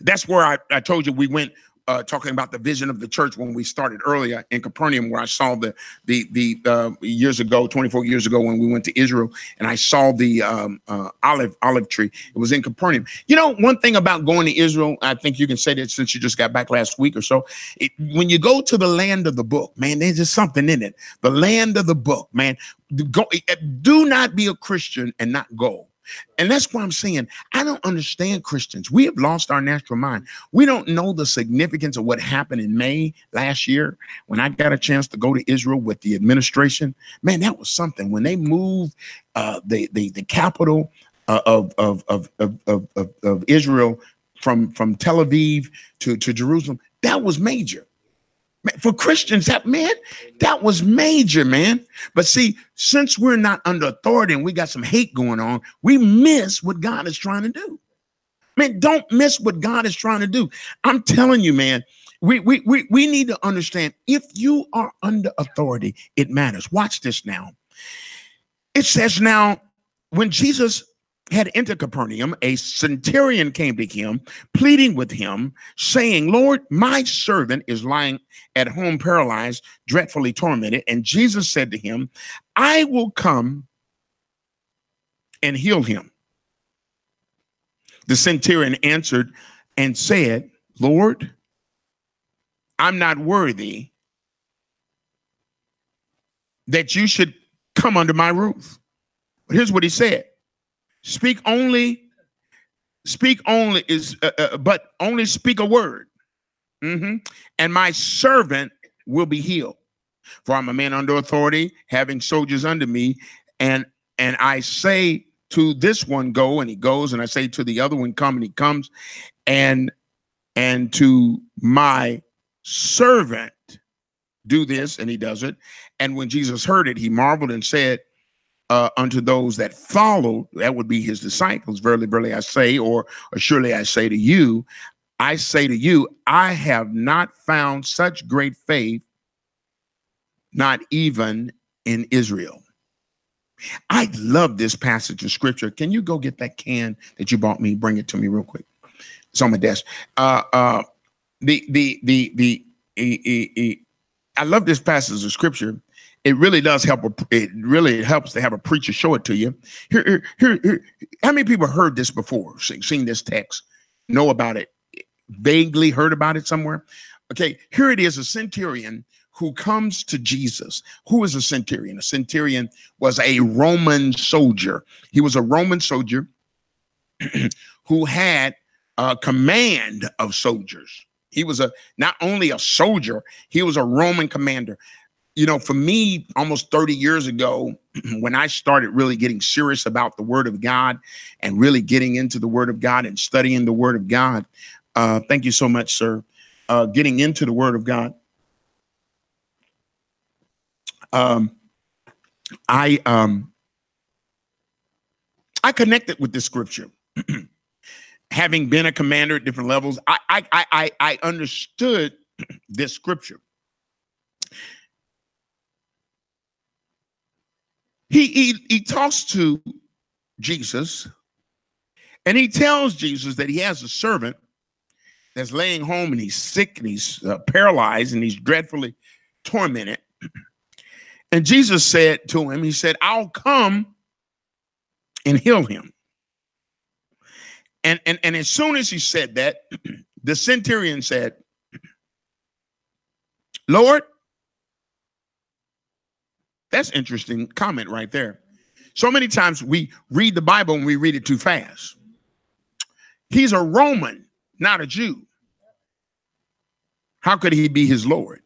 that's where I, I told you we went uh, talking about the vision of the church when we started earlier in Capernaum, where I saw the the the uh, years ago, 24 years ago, when we went to Israel, and I saw the um, uh, olive olive tree. It was in Capernaum. You know, one thing about going to Israel, I think you can say that since you just got back last week or so. It, when you go to the land of the book, man, there's just something in it. The land of the book, man. Go, do not be a Christian and not go and that's what I'm saying. I don't understand Christians. We have lost our natural mind. We don't know the significance of what happened in May last year when I got a chance to go to Israel with the administration. Man, that was something. When they moved uh, the, the, the capital uh, of, of, of, of, of, of Israel from, from Tel Aviv to, to Jerusalem, that was major for Christians, that man, that was major, man. But see, since we're not under authority and we got some hate going on, we miss what God is trying to do. Man, don't miss what God is trying to do. I'm telling you, man, we we we, we need to understand if you are under authority, it matters. Watch this now. It says now, when Jesus had entered Capernaum, a centurion came to him, pleading with him, saying, Lord, my servant is lying at home paralyzed, dreadfully tormented. And Jesus said to him, I will come and heal him. The centurion answered and said, Lord, I'm not worthy that you should come under my roof. But here's what he said Speak only, speak only is, uh, uh, but only speak a word. Mm-hmm. And my servant will be healed. For I'm a man under authority, having soldiers under me, and and I say to this one, go, and he goes, and I say to the other one, come, and he comes, and and to my servant, do this, and he does it. And when Jesus heard it, he marveled and said, uh, unto those that followed, that would be his disciples. Verily, verily, I say, or, or surely I say to you, I say to you, I have not found such great faith, not even in Israel. I love this passage of scripture. Can you go get that can that you bought me? Bring it to me real quick. It's on my desk. Uh, uh, the the the the, the I love this passage of scripture. It really does help. It really helps to have a preacher show it to you. Here, here, here, how many people heard this before? Seen this text? Know about it? Vaguely heard about it somewhere? Okay, here it is. A centurion who comes to Jesus. Who is a centurion? A centurion was a Roman soldier. He was a Roman soldier who had a command of soldiers. He was a not only a soldier, he was a Roman commander. You know, for me, almost 30 years ago, when I started really getting serious about the Word of God and really getting into the Word of God and studying the Word of God, uh, thank you so much, sir. Uh, getting into the Word of God, um, I um, I connected with this scripture. Having been a commander at different levels, I I I I understood this scripture. He he he talks to Jesus, and he tells Jesus that he has a servant that's laying home and he's sick and he's uh, paralyzed and he's dreadfully tormented. And Jesus said to him, He said, I'll come and heal him. And, and, and as soon as he said that, the centurion said, Lord, that's interesting comment right there. So many times we read the Bible and we read it too fast. He's a Roman, not a Jew. How could he be his Lord?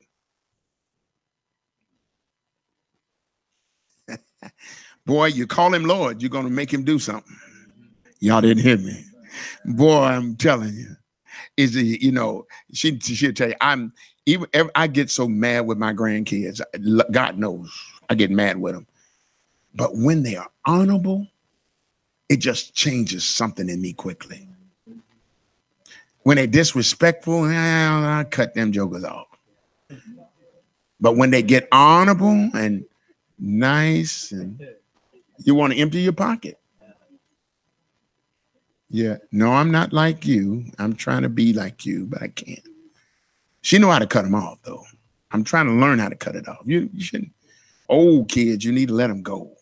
Boy, you call him Lord, you're going to make him do something. Y'all didn't hear me. Boy, I'm telling you. Is it, you know, she, she'll tell you, I'm even, I get so mad with my grandkids. God knows I get mad with them. But when they are honorable, it just changes something in me quickly. When they're disrespectful, I cut them jokers off. But when they get honorable and nice and you want to empty your pocket. Yeah, no, I'm not like you. I'm trying to be like you, but I can't. She know how to cut them off, though. I'm trying to learn how to cut it off. You, you shouldn't. Old kids, you need to let them go.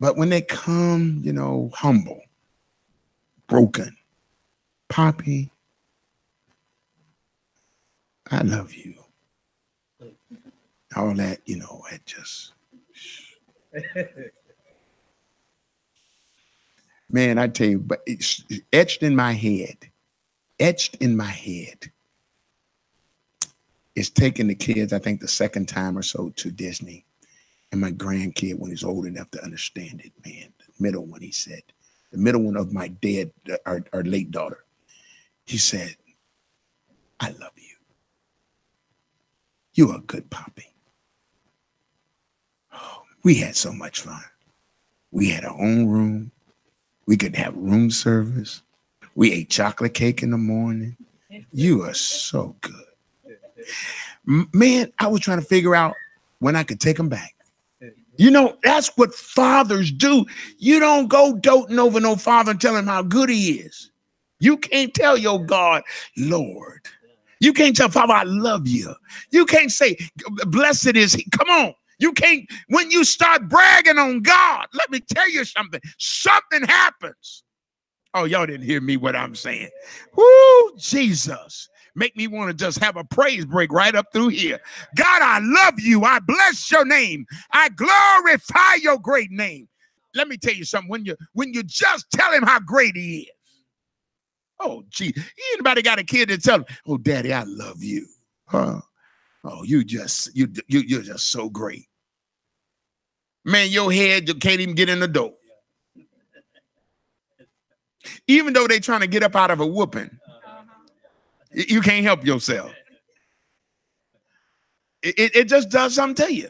But when they come, you know, humble, broken, Poppy, I love you. All that, you know, it just Man, I tell you, but it's etched in my head, etched in my head is taking the kids, I think the second time or so to Disney. And my grandkid, when he's old enough to understand it, man, the middle one, he said, the middle one of my dead, our, our late daughter, he said, I love you. You're a good poppy. Oh, we had so much fun. We had our own room. We could have room service. We ate chocolate cake in the morning. You are so good. Man, I was trying to figure out when I could take them back. You know, that's what fathers do. You don't go doting over no father and tell him how good he is. You can't tell your God, Lord. You can't tell Father, I love you. You can't say, blessed is he. Come on. You can't, when you start bragging on God, let me tell you something, something happens. Oh, y'all didn't hear me what I'm saying. Whoo, Jesus. Make me want to just have a praise break right up through here. God, I love you. I bless your name. I glorify your great name. Let me tell you something. When you when you just tell him how great he is. Oh, gee. Anybody got a kid that tell him, oh, daddy, I love you. Huh? Oh, you just you you you're just so great man, your head you can't even get in the door. Even though they're trying to get up out of a whooping, you can't help yourself. It, it just does something to you.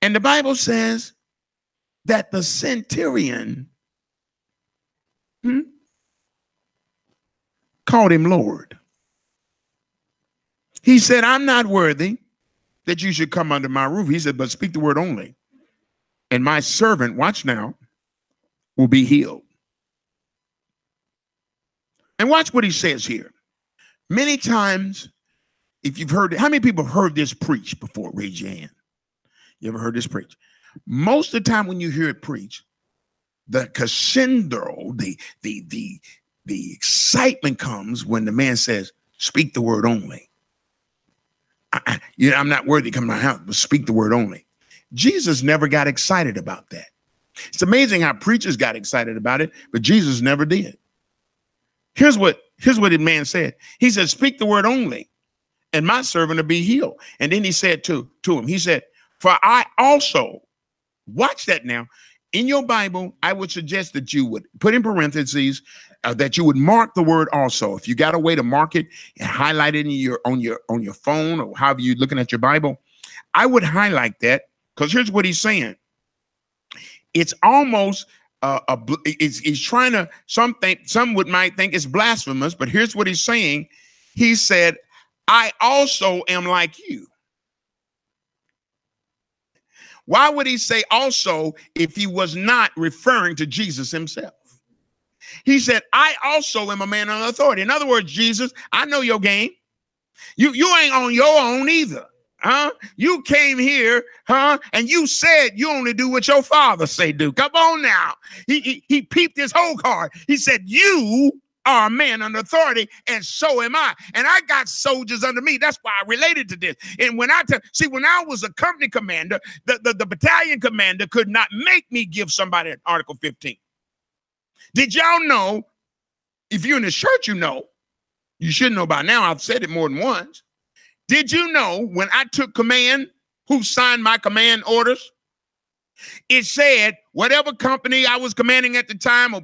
And the Bible says that the centurion hmm, called him Lord. He said, I'm not worthy that you should come under my roof. He said, but speak the word only. And my servant, watch now, will be healed. And watch what he says here. Many times, if you've heard, how many people have heard this preached before? Raise your hand. You ever heard this preached? Most of the time when you hear it preached, the crescendo, the the the the excitement comes when the man says, "Speak the word only." I, I, yeah, I'm not worthy to come to my house, but speak the word only. Jesus never got excited about that. It's amazing how preachers got excited about it, but Jesus never did. Here's what here's what the man said. He said, "Speak the word only, and my servant will be healed." And then he said to to him, he said, "For I also watch that now." in your Bible, I would suggest that you would put in parentheses uh, that you would mark the word also. If you got a way to mark it and highlight it in your on your on your phone or however you're looking at your Bible, I would highlight that because here's what he's saying. It's almost uh, a, it's, he's trying to some think some would might think it's blasphemous, but here's what he's saying. He said, "I also am like you." Why would he say also if he was not referring to Jesus himself? He said, I also am a man of authority. In other words, Jesus, I know your game. You, you ain't on your own either. Huh? You came here, huh? And you said you only do what your father say do. Come on now. He, he, he peeped his whole card. He said, You are a man under authority, and so am I. And I got soldiers under me. That's why I related to this. And when I tell, see, when I was a company commander, the, the, the battalion commander could not make me give somebody an Article 15. Did y'all know? If you're in the church, you know. You should know by now. I've said it more than once. Did you know when I took command, who signed my command orders? It said whatever company I was commanding at the time,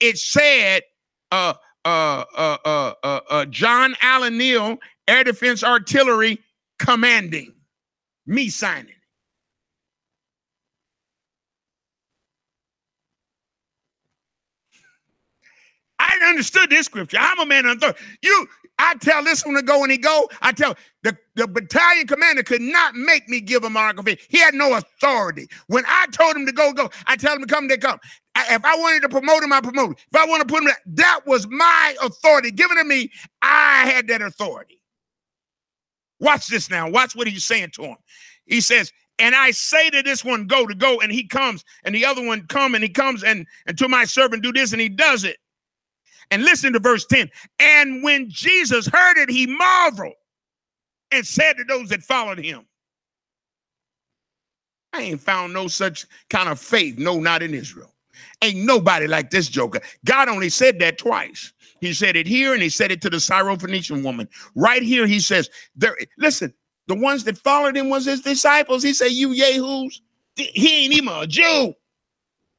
it said uh, uh, uh, uh, uh, uh, John Alan Neal, Air Defense Artillery, commanding, me signing. I understood this scripture. I'm a man on third. You, I tell this one to go and he go. I tell the, the battalion commander could not make me give him 50. He had no authority. When I told him to go, go. I tell him to come, they come. I, if I wanted to promote him, I promote him. If I want to put him, that was my authority given to me. I had that authority. Watch this now. Watch what he's saying to him. He says, and I say to this one, go to go, and he comes, and the other one come, and he comes, and, and to my servant do this, and he does it. And listen to verse 10. And when Jesus heard it, he marveled and said to those that followed him, I ain't found no such kind of faith. No, not in Israel. Ain't nobody like this joker. God only said that twice. He said it here and he said it to the Syrophoenician woman. Right here, he says, there, listen, the ones that followed him was his disciples. He said, You yahoos, he ain't even a Jew.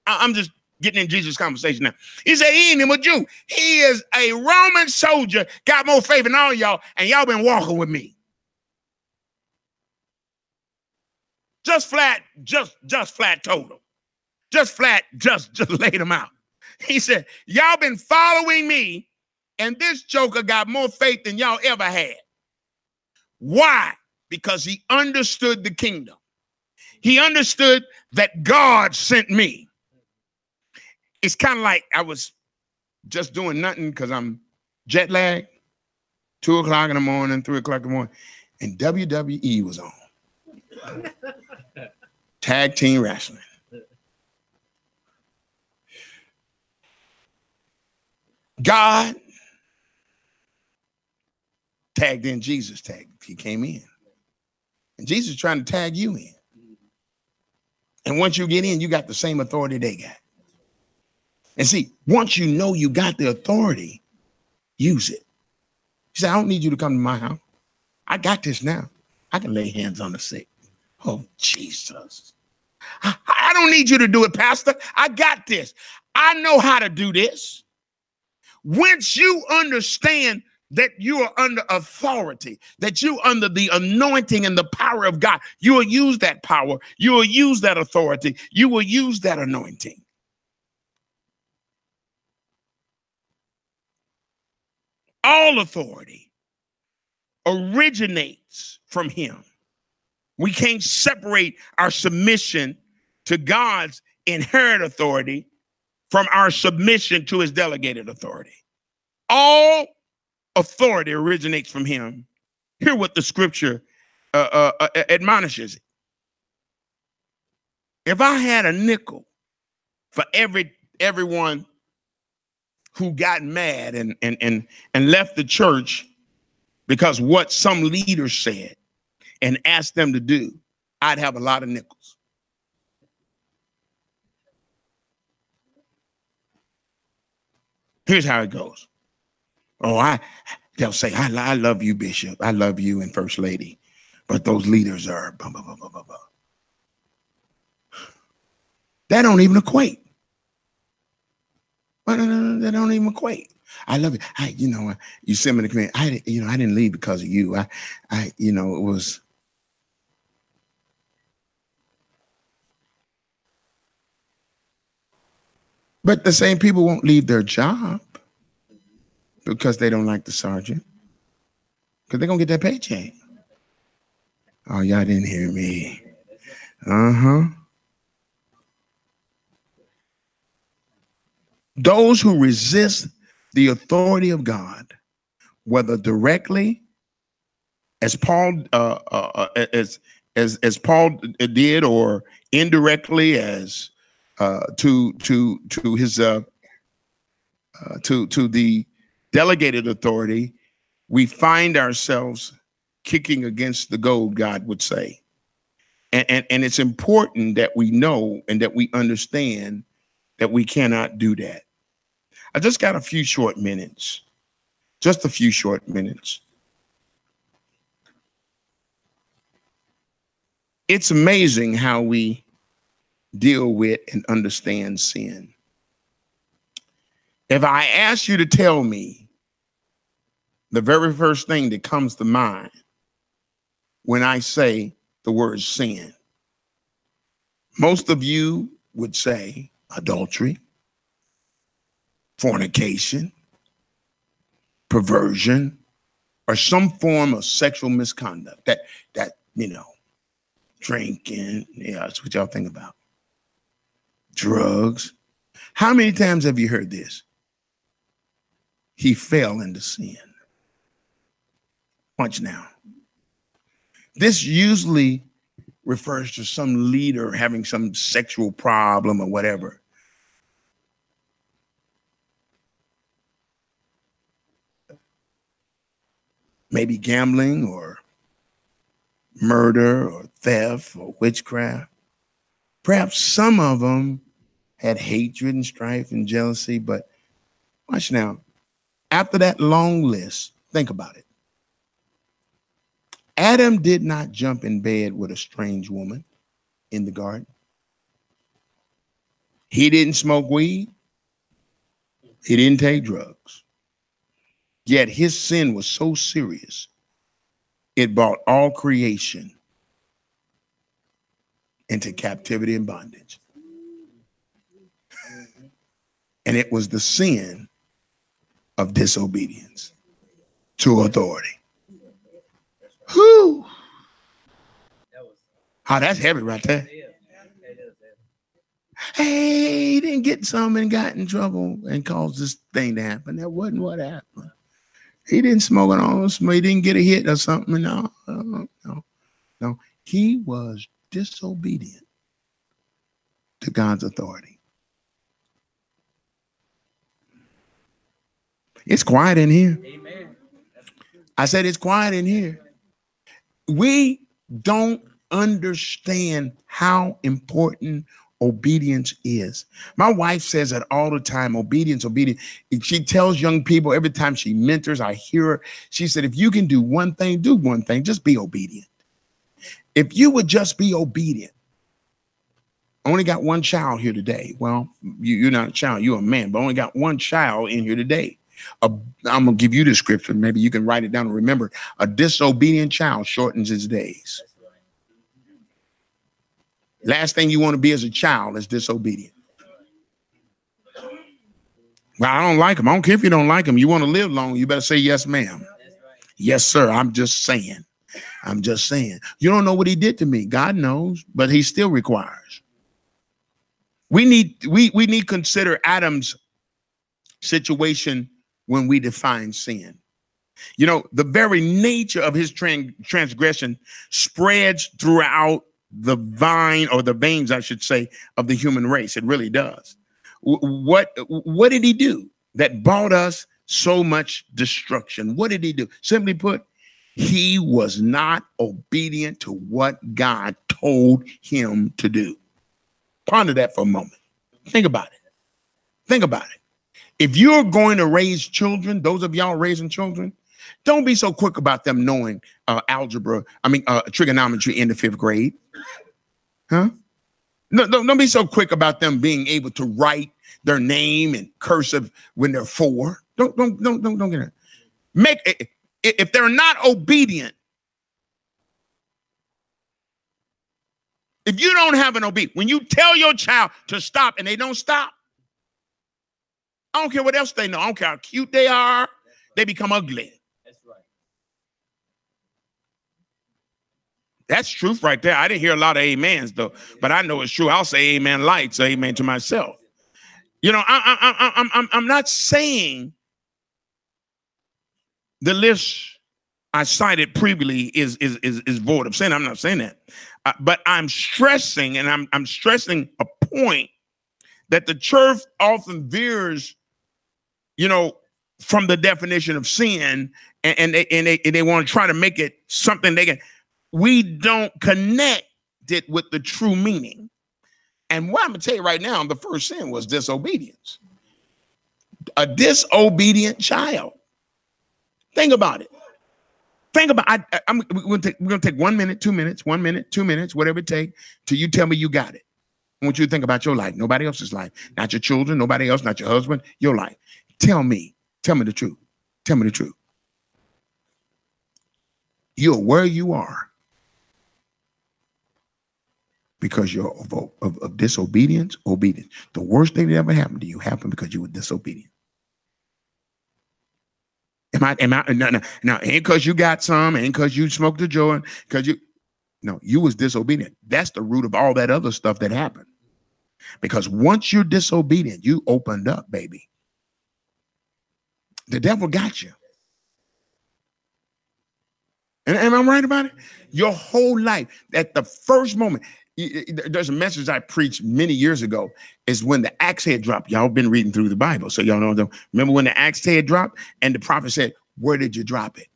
I'm just getting in Jesus' conversation now. He said he ain't even a Jew. He is a Roman soldier, got more faith than all y'all, and y'all been walking with me. Just flat, just just flat told him. Just flat, just just laid him out. He said, Y'all been following me, and this joker got more faith than y'all ever had. Why? Because he understood the kingdom. He understood that God sent me it's kind of like I was just doing nothing because I'm jet lagged, two o'clock in the morning, three o'clock in the morning, and WWE was on. Tag team wrestling. God tagged in Jesus tag. He came in. And Jesus trying to tag you in. And once you get in, you got the same authority they got. And see, once you know you got the authority, use it. He said, I don't need you to come to my house. I got this now. I can lay hands on the sick. Oh, Jesus. I, I don't need you to do it, Pastor. I got this. I know how to do this. Once you understand that you are under authority, that you under the anointing and the power of God, you will use that power, you will use that authority, you will use that anointing. All authority originates from him. We can't separate our submission to God's inherent authority from our submission to his delegated authority. All authority originates from him. Hear what the scripture uh, uh, uh, admonishes. If I had a nickel for every everyone who got mad and and and and left the church because what some leader said and asked them to do, I'd have a lot of nickels. Here's how it goes. Oh, I they'll say, I, I love you, Bishop. I love you and First Lady. But those leaders are blah, blah, blah, blah, blah, blah. That don't even equate. That don't even equate. I love it. I, you know, you send me the command. I, you know, I didn't leave because of you. I, I, you know, it was. But the same people won't leave their job because they don't like the sergeant. Because they're gonna get that paycheck. Oh, y'all didn't hear me. Uh-huh. Those who resist the authority of God, whether directly, as Paul uh, uh, uh as as as Paul did, or indirectly, as uh, to to to his uh, uh, to to the delegated authority, we find ourselves kicking against the goad, God would say. And, and, and it's important that we know and that we understand that we cannot do that. I just got a few short minutes, just a few short minutes. It's amazing how we deal with and understand sin. If I ask you to tell me the very first thing that comes to mind when I say the word sin. Most of you would say adultery, fornication, perversion, or some form of sexual misconduct. That that you know, drinking. Yeah, that's what y'all think about. Drugs. How many times have you heard this? He fell into sin. Watch now. This usually refers to some leader having some sexual problem or whatever. Maybe gambling or murder or theft or witchcraft. Perhaps some of them had hatred and strife and jealousy, but watch now. After that long list, think about it. Adam did not jump in bed with a strange woman in the garden. He didn't smoke weed. He didn't take drugs. Yet his sin was so serious, it brought all creation into captivity and bondage. And it was the sin of disobedience to authority. Whoo! Oh, ah, that's heavy right there. Hey, he didn't get some and got in trouble and caused this thing to happen. That wasn't what happened. He didn't smoke it all. He didn't get a hit or something. No, no, no, no. He was disobedient to God's authority. It's quiet in here. Amen. I said it's quiet in here we don't understand how important obedience is. My wife says that all the time obedience, obedience. She tells young people every time she mentors, I hear her. She said, if you can do one thing, do one thing, just be obedient. If you would just be obedient, I only got one child here today. Well, you, are not a child, you're a man, but I only got one child in here today. I'm gonna give you the scripture. Maybe you can write it down and remember. A disobedient child shortens his days. Last thing you want to be as a child is disobedient. Well, I don't like him. I don't care if you don't like him. You want to live long, you better say yes, ma'am. Yes, sir. I'm just saying. I'm just saying. You don't know what he did to me. God knows, but he still requires. We need we we need consider Adam's situation when we define sin. You know, the very nature of his transgression spreads throughout the vine or the veins, I should say, of the human race. It really does. what what did he do that brought us so much destruction? What did he do? Simply put, he was not obedient to what God told him to do. Ponder that for a moment. Think about it. Think about it. If you're going to raise children, those of y'all raising children, don't be so quick about them knowing uh, algebra, I mean, uh, trigonometry in the fifth grade. Huh? No, don't, don't be so quick about them being able to write their name in cursive when they're four. Don't, don't, don't, don't, don't get it. Make if they're not obedient, if you don't have an obedience, when you tell your child to stop and they don't stop, I don't care what else they know. I don't care how cute they are, they become ugly. That's right. That's truth right there. I didn't hear a lot of amens though, but I know it's true. I'll say amen lights, amen to myself. You know, I, I, I, I'm, I'm, I'm not saying the list I cited previously is is is, is void of sin. I'm not saying that, uh, but I'm stressing, and I'm I'm stressing a point that the church often veers, you know, from the definition of sin, and, and they and they, and they want to try to make it something they can. We don't connect it with the true meaning. And what I'm gonna tell you right now, the first sin was disobedience. A disobedient child Think about it. Think about. I, am we're gonna take we're gonna take one minute, two minutes, one minute, two minutes, whatever it take, till you tell me you got it. I want you to think about your life, nobody else's life, not your children, nobody else, not your husband, your life. Tell me, tell me the truth. Tell me the truth. You're where you are because you're of, of, of disobedience, obedience. The worst thing that ever happened to you happened because you were disobedient. Am I, am I, no, no, no, ain't because you got some, ain't because you smoked a joint, because you, no, you was disobedient. That's the root of all that other stuff that happened. Because once you're disobedient, you opened up, baby. The devil got you. And am I right about it? Your whole life, at the first moment, there's a message I preached many years ago. Is when the axe head dropped. Y'all been reading through the Bible, so y'all know them. Remember when the axe head dropped, and the prophet said, "Where did you drop it?"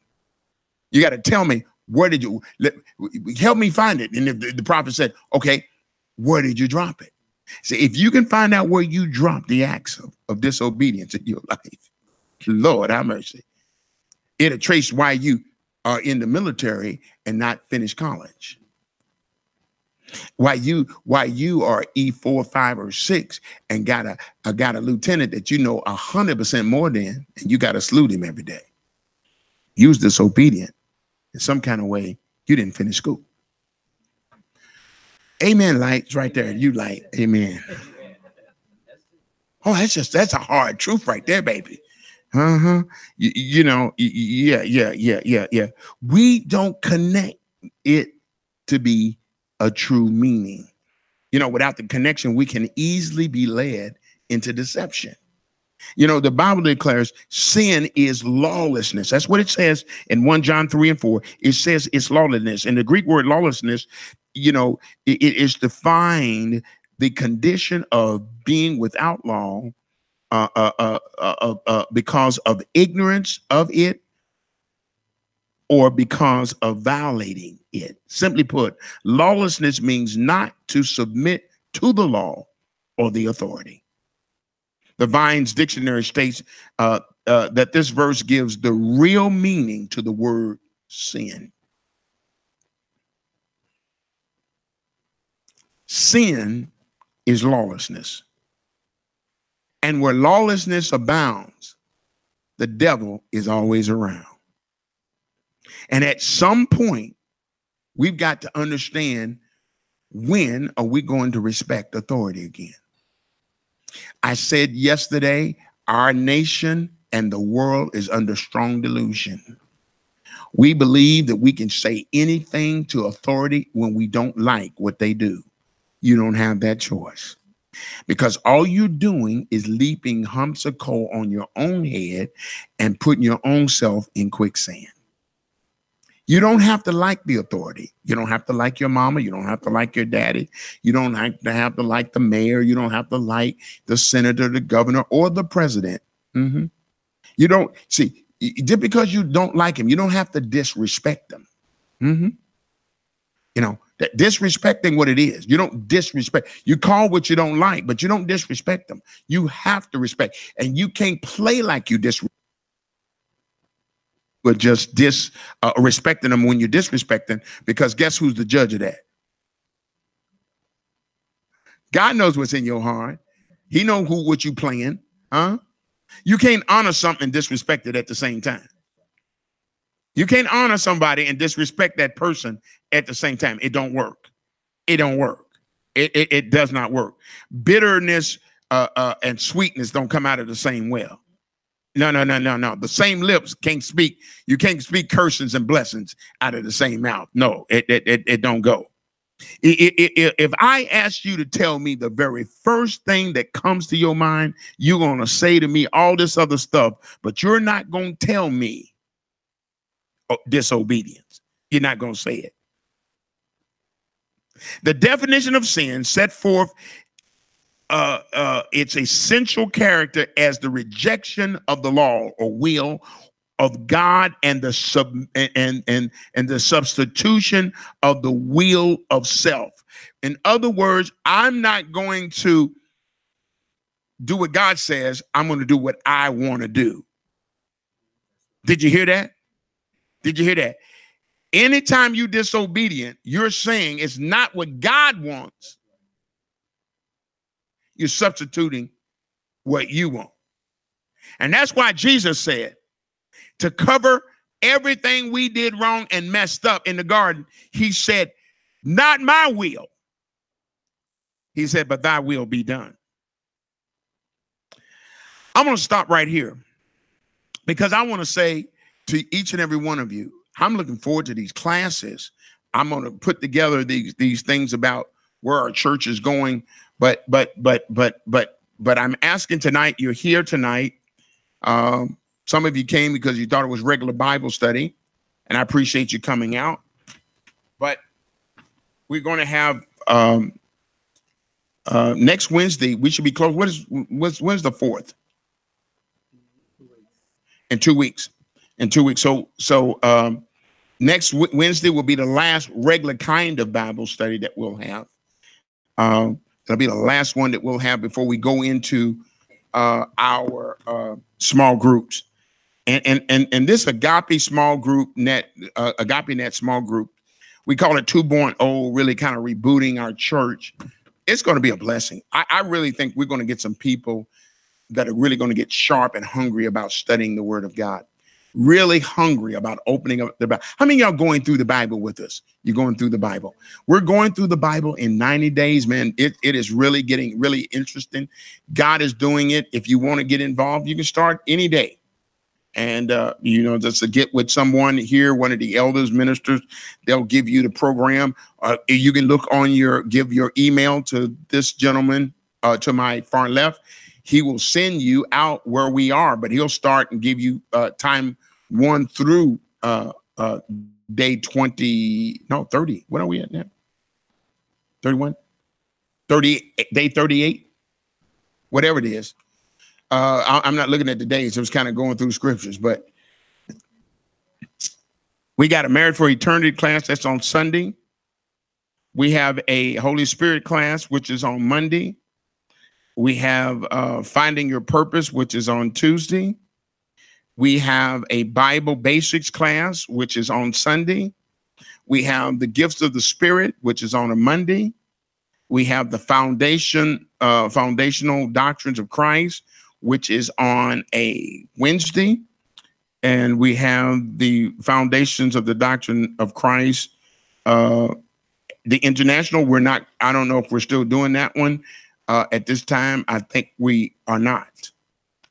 You got to tell me where did you help me find it. And if the, the prophet said, "Okay, where did you drop it?" So if you can find out where you dropped the axe of, of disobedience in your life, Lord have mercy. It'll trace why you are in the military and not finish college why you why you are E four, five, or six and got a, a got a lieutenant that you know a hundred percent more than, and you got to salute him every day. You was disobedient in some kind of way. You didn't finish school. Amen. Lights right there. You light. Amen. Oh, that's just that's a hard truth right there, baby. Uh-huh. You, you know, yeah, yeah, yeah, yeah, yeah. We don't connect it to be a true meaning. You know, without the connection, we can easily be led into deception. You know, the Bible declares sin is lawlessness. That's what it says in 1 John 3 and 4. It says it's lawlessness. And the Greek word lawlessness, you know, it, it is defined the condition of being without law uh, uh, uh, uh, uh because of ignorance of it or because of violating it. Simply put, lawlessness means not to submit to the law or the authority. The Vine's dictionary states uh, uh, that this verse gives the real meaning to the word sin. Sin is lawlessness. And where lawlessness abounds, the devil is always around. And at some point, we've got to understand when are we going to respect authority again? I said yesterday, Our nation and the world is under strong delusion. We believe that we can say anything to authority when we don't like what they do. You don't have that choice because all you're doing is leaping humps of coal on your own head and putting your own self in quicksand. You don't have to like the authority. You don't have to like your mama. You don't have to like your daddy. You don't have to have to like the mayor. You don't have to like the senator, the governor, or the president. Mm-hmm. You don't see just because you don't like him, you don't have to disrespect them. Mm-hmm. You know, that disrespecting what it is. You don't disrespect. You call what you don't like, but you don't disrespect them. You have to respect, and you can't play like you disrespect. But just disrespecting uh, them when you're disrespecting, because guess who's the judge of that? God knows what's in your heart. He know who what you playing, huh? You can't honor something and disrespect it at the same time. You can't honor somebody and disrespect that person at the same time. It don't work. It don't work. It, it, it does not work. Bitterness uh, uh, and sweetness don't come out of the same well. No, no, no, no, no. The same lips can't speak. You can't speak curses and blessings out of the same mouth. No, it it it, it don't go. If I ask you to tell me the very first thing that comes to your mind, you're to say to me all this other stuff, but you're not going to tell me oh, disobedience. You're not going to say it. The definition of sin set forth uh, uh, its essential character as the rejection of the law or will of God and the sub and and and the substitution of the will of self. In other words, I'm not going to do what God says, I'm going to do what I want to do. Did you hear that? Did you hear that? Anytime you disobedient, you're saying it's not what God wants. You're substituting what you want. And that's why Jesus said, to cover everything we did wrong and messed up in the garden, he said, Not my will. He said, But thy will be done. I'm going to stop right here because I want to say to each and every one of you, I'm looking forward to these classes. I'm going to put together these these things about where our church is going. But but but but but but I'm asking tonight. You're here tonight. Um, some of you came because you thought it was regular Bible study, and I appreciate you coming out. But we're going to have um, uh, next Wednesday. We should be closed. What is what's, when's the fourth? In two weeks. In two weeks. So so um, next Wednesday will be the last regular kind of Bible study that we'll have. Um, that'll be the last one that we'll have before we go into uh, our uh, small groups. And and and, and this agape small group net uh, agape net small group we call it 2.0 really kind of rebooting our church. It's going to be a blessing. I, I really think we're going to get some people that are really going to get sharp and hungry about studying the word of god really hungry about opening up the bible how many y'all going through the bible with us? You're going through the bible. We're going through the bible in 90 days man. It, it is really getting really interesting. God is doing it. If you want to get involved you can start any day. And uh, you know just to get with someone here one of the elders ministers they'll give you the program. Uh, you can look on your give your email to this gentleman uh, to my far left. He will send you out where we are but he'll start and give you uh, time one through uh, uh, day 20 no 30 what are we at now 31 30 day 38 whatever it is uh, I, am not looking at the days. I was kind of going through scriptures, but we got a Married for Eternity class that's on Sunday. We have a Holy Spirit class, which is on Monday. We have uh, Finding Your Purpose, which is on Tuesday. We have a Bible Basics class, which is on Sunday. We have the Gifts of the Spirit, which is on a Monday. We have the Foundation, uh, Foundational Doctrines of Christ, which is on a Wednesday. And we have the Foundations of the Doctrine of Christ. Uh, the international, we're not, I don't know if we're still doing that one uh, at this time. I think we are not.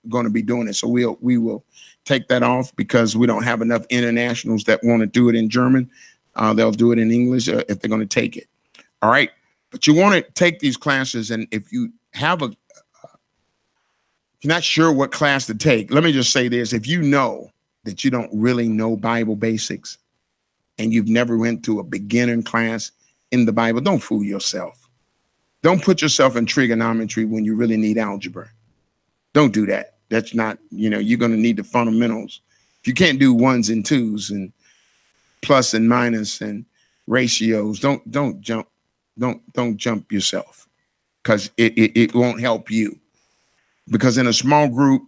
going to be doing it. So we'll we will take that off because we don't have enough internationals that want to do it in German. Uh, they'll do it in English uh, if they're going to take it. All right, but you want to take these classes, and if you have a if you're not sure what class to take, let me just say this: if you know that you don't really know Bible basics, and you've never went to a beginner class in the Bible, don't fool yourself. Don't put yourself in trigonometry when you really need algebra. Don't do that. That's not, you know, you're going to need the fundamentals. If you can't do ones and twos and plus and minus and ratios, don't don't jump, don't don't jump yourself because it, it, it won't help you. Because in a small group,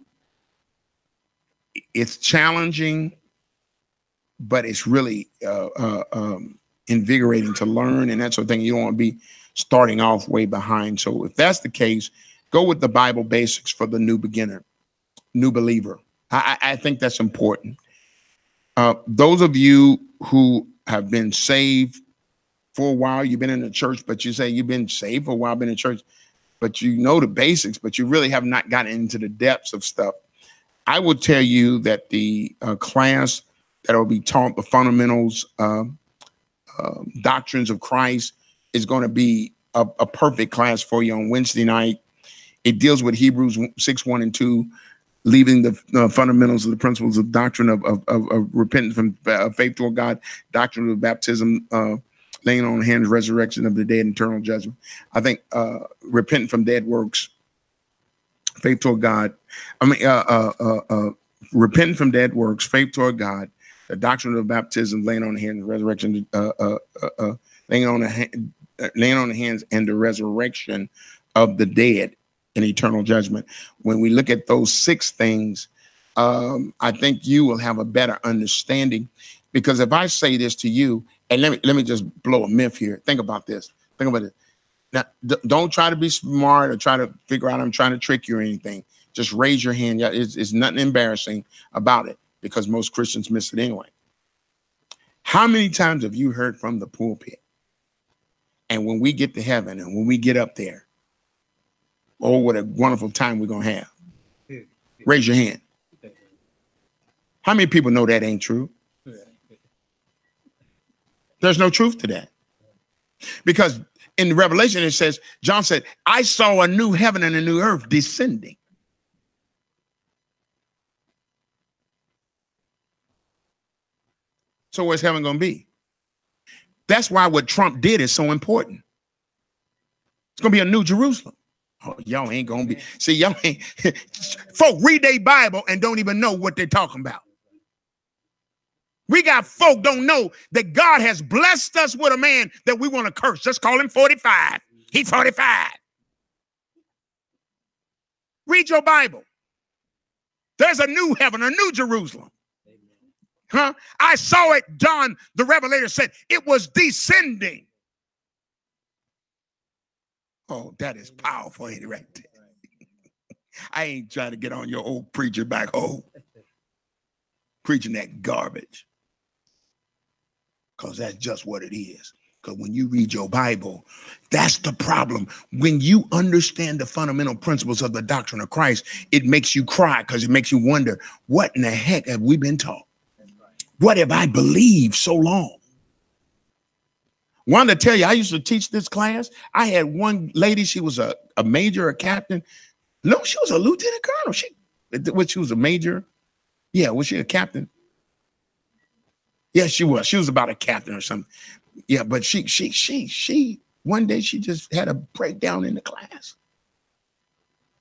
it's challenging, but it's really uh, uh, um, invigorating to learn and that sort of thing. You don't want to be starting off way behind. So if that's the case, go with the Bible basics for the new beginner, new believer. I, I think that's important. Uh, those of you who have been saved for a while, you've been in the church, but you say you've been saved for a while, been in church, but you know the basics, but you really have not gotten into the depths of stuff. I will tell you that the uh, class that will be taught the fundamentals, uh, doctrines of Christ, is going to be a, a, perfect class for you on Wednesday night. It deals with Hebrews 6 1 and 2, leaving the uh, fundamentals of the principles of doctrine of, of, of, of repentance from uh, faith toward God, doctrine of baptism, uh, laying on hands, resurrection of the dead, eternal judgment. I think uh, repenting from dead works, faith toward God. I mean, uh, uh, uh, uh, repenting from dead works, faith toward God, the doctrine of baptism, laying on hands, resurrection, uh, uh, uh, uh laying on the uh, laying on the hands, and the resurrection of the dead in eternal judgment. When we look at those six things, um, I think you will have a better understanding. Because if I say this to you, and let me let me just blow a myth here. Think about this. Think about it. Now, don't try to be smart or try to figure out I'm trying to trick you or anything. Just raise your hand. Yeah, it's, it's nothing embarrassing about it because most Christians miss it anyway. How many times have you heard from the pulpit? And when we get to heaven and when we get up there, oh, what a wonderful time we're going to have. Raise your hand. How many people know that ain't true? There's no truth to that. Because in the Revelation, it says, John said, I saw a new heaven and a new earth descending. So where's heaven going to be? That's why what Trump did is so important. It's going to be a new Jerusalem. Oh, y'all ain't to be. See, y'all ain't. folk read their Bible and don't even know what they're talking about. We got folk don't know that God has blessed us with a man that we want to curse. Let's call him 45. He's 45. Read your Bible. There's a new heaven, a new Jerusalem. Huh? I saw it, John the Revelator said, it was descending. Oh, that is powerful, ain't it, right I ain't trying to get on your old preacher back home, preaching that garbage. Because that's just what it is. Because when you read your Bible, that's the problem. When you understand the fundamental principles of the doctrine of Christ, it makes you cry because it makes you wonder, what in the heck have we been taught? What have I believed so long? Wanted to tell you, I used to teach this class. I had one lady, she was a, a major, a captain. No, she was a lieutenant colonel. She what she was a major. Yeah, was she a captain? Yeah, she was. She was about a captain or something. Yeah, but she she she she one day she just had a breakdown in the class.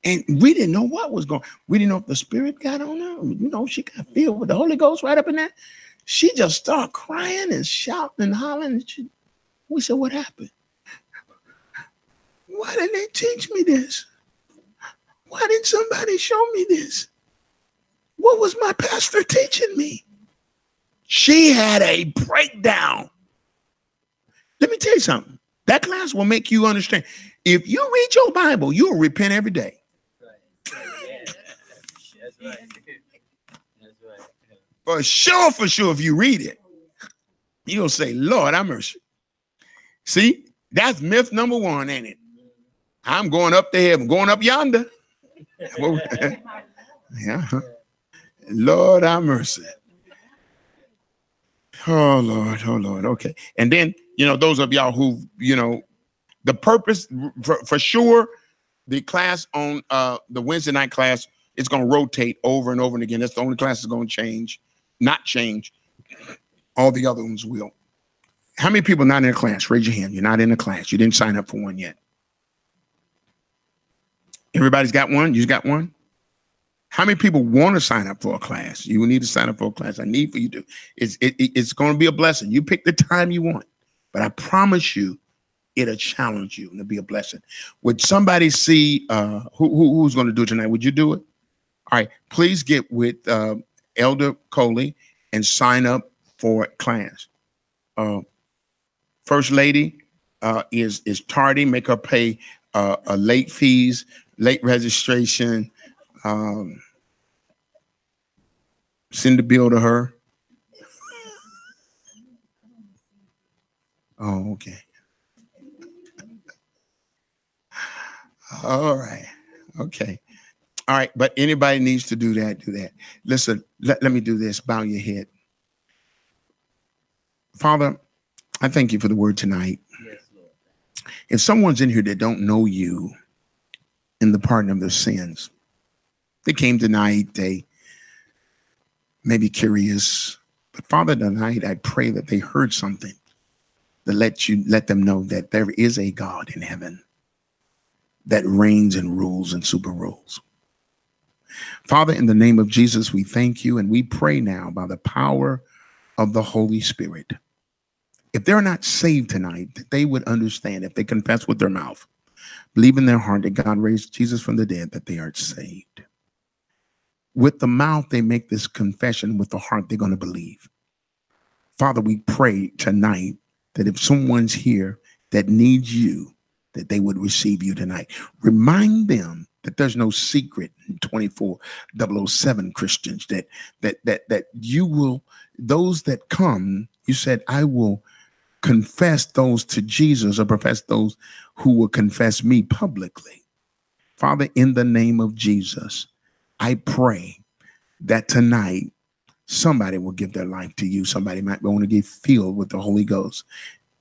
And we didn't know what was going. We didn't know if the spirit got on her. You know, she got filled with the Holy Ghost right up in there. She just started crying and shouting and hollering. She, we said, What happened? Why didn't they teach me this? Why didn't somebody show me this? What was my pastor teaching me? She had a breakdown. Let me tell you something. That class will make you understand. If you read your Bible, you'll repent every day. That's right. For sure, for sure, if you read it, you'll say, Lord, I mercy. See, that's myth number one, ain't it? I'm going up to heaven, going up yonder. Yeah. Lord, have mercy. Oh Lord, oh Lord. Okay. And then, you know, those of y'all who, you know, the purpose for, for sure, the class on uh the Wednesday night class is going to rotate over and over and again. That's the only class that's going to change, not change. All the other ones will. How many people not in a class? Raise your hand. You're not in a class. You didn't sign up for one yet. Everybody's got one. You got one. How many people want to sign up for a class? You need to sign up for a class. I need for you to. It's it, it's going to be a blessing. You pick the time you want, but I promise you, it'll challenge you and it'll be a blessing. Would somebody see uh, who, who who's going to do it tonight? Would you do it? All right. Please get with uh, Elder Coley and sign up for class. Uh, First Lady uh, is is tardy. Make her pay uh, a late fees, late registration um, send the bill to her. Oh, okay. All right. Okay. All right. But anybody needs to do that, do that. Listen, let, let me do this. Bow your head. Father, I thank you for the word tonight. Yes, if someone's in here that don't know you in the pardon of their sins, they came tonight, they may be curious. But Father, tonight I pray that they heard something that let you let them know that there is a God in heaven that reigns and rules and super rules. Father, in the name of Jesus, we thank you and we pray now by the power of the Holy Spirit. If they're not saved tonight, that they would understand if they confess with their mouth, believe in their heart that God raised Jesus from the dead, that they are saved. With the mouth they make this confession with the heart they're going to believe. Father we pray tonight that if someone's here that needs you that they would receive you tonight. Remind them that there's no secret in 24007 christians that that that that you will those that come you said i will confess those to jesus or profess those who will confess me publicly father in the name of jesus I pray that tonight somebody will give their life to you. Somebody might want to get filled with the Holy Ghost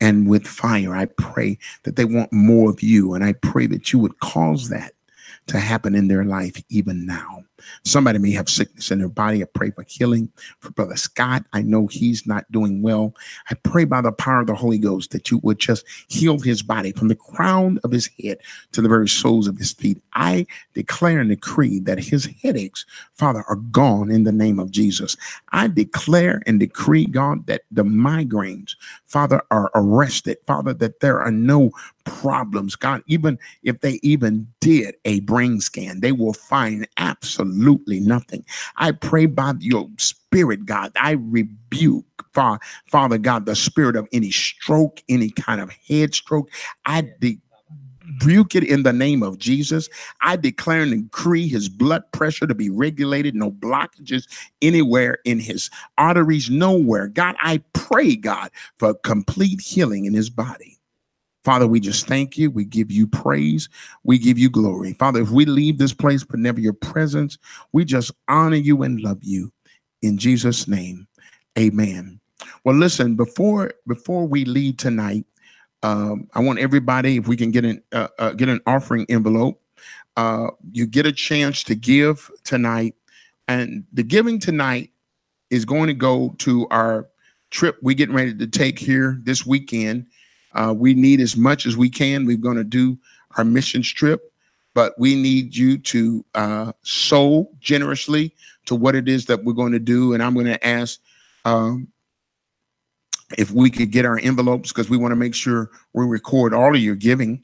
and with fire. I pray that they want more of you. And I pray that you would cause that to happen in their life even now. Somebody may have sickness in their body. I pray for healing for Brother Scott. I know he's not doing well. I pray by the power of the Holy Ghost that you would just heal his body from the crown of his head to the very soles of his feet. I declare and decree that his headaches, Father, are gone in the name of Jesus. I declare and decree, God, that the migraines, Father, are arrested. Father, that there are no problems. God, even if they even did a brain scan, they will find absolutely nothing. I pray by your spirit, God, I rebuke, Father God, the spirit of any stroke, any kind of head stroke. I rebuke it in the name of Jesus. I declare and decree his blood pressure to be regulated, no blockages anywhere in his arteries, nowhere. God, I pray, God, for complete healing in his body. Father, we just thank you. We give you praise. We give you glory. Father, if we leave this place, but never your presence, we just honor you and love you. In Jesus' name, amen. Well, listen, before before we leave tonight, um, I want everybody, if we can get an uh, uh, get an offering envelope, uh, you get a chance to give tonight, and the giving tonight is going to go to our trip we getting ready to take here this weekend uh, we need as much as we can. We're going to do our mission trip, but we need you to uh, sow generously to what it is that we're going to do. And I'm going to ask um, if we could get our envelopes because we want to make sure we record all of your giving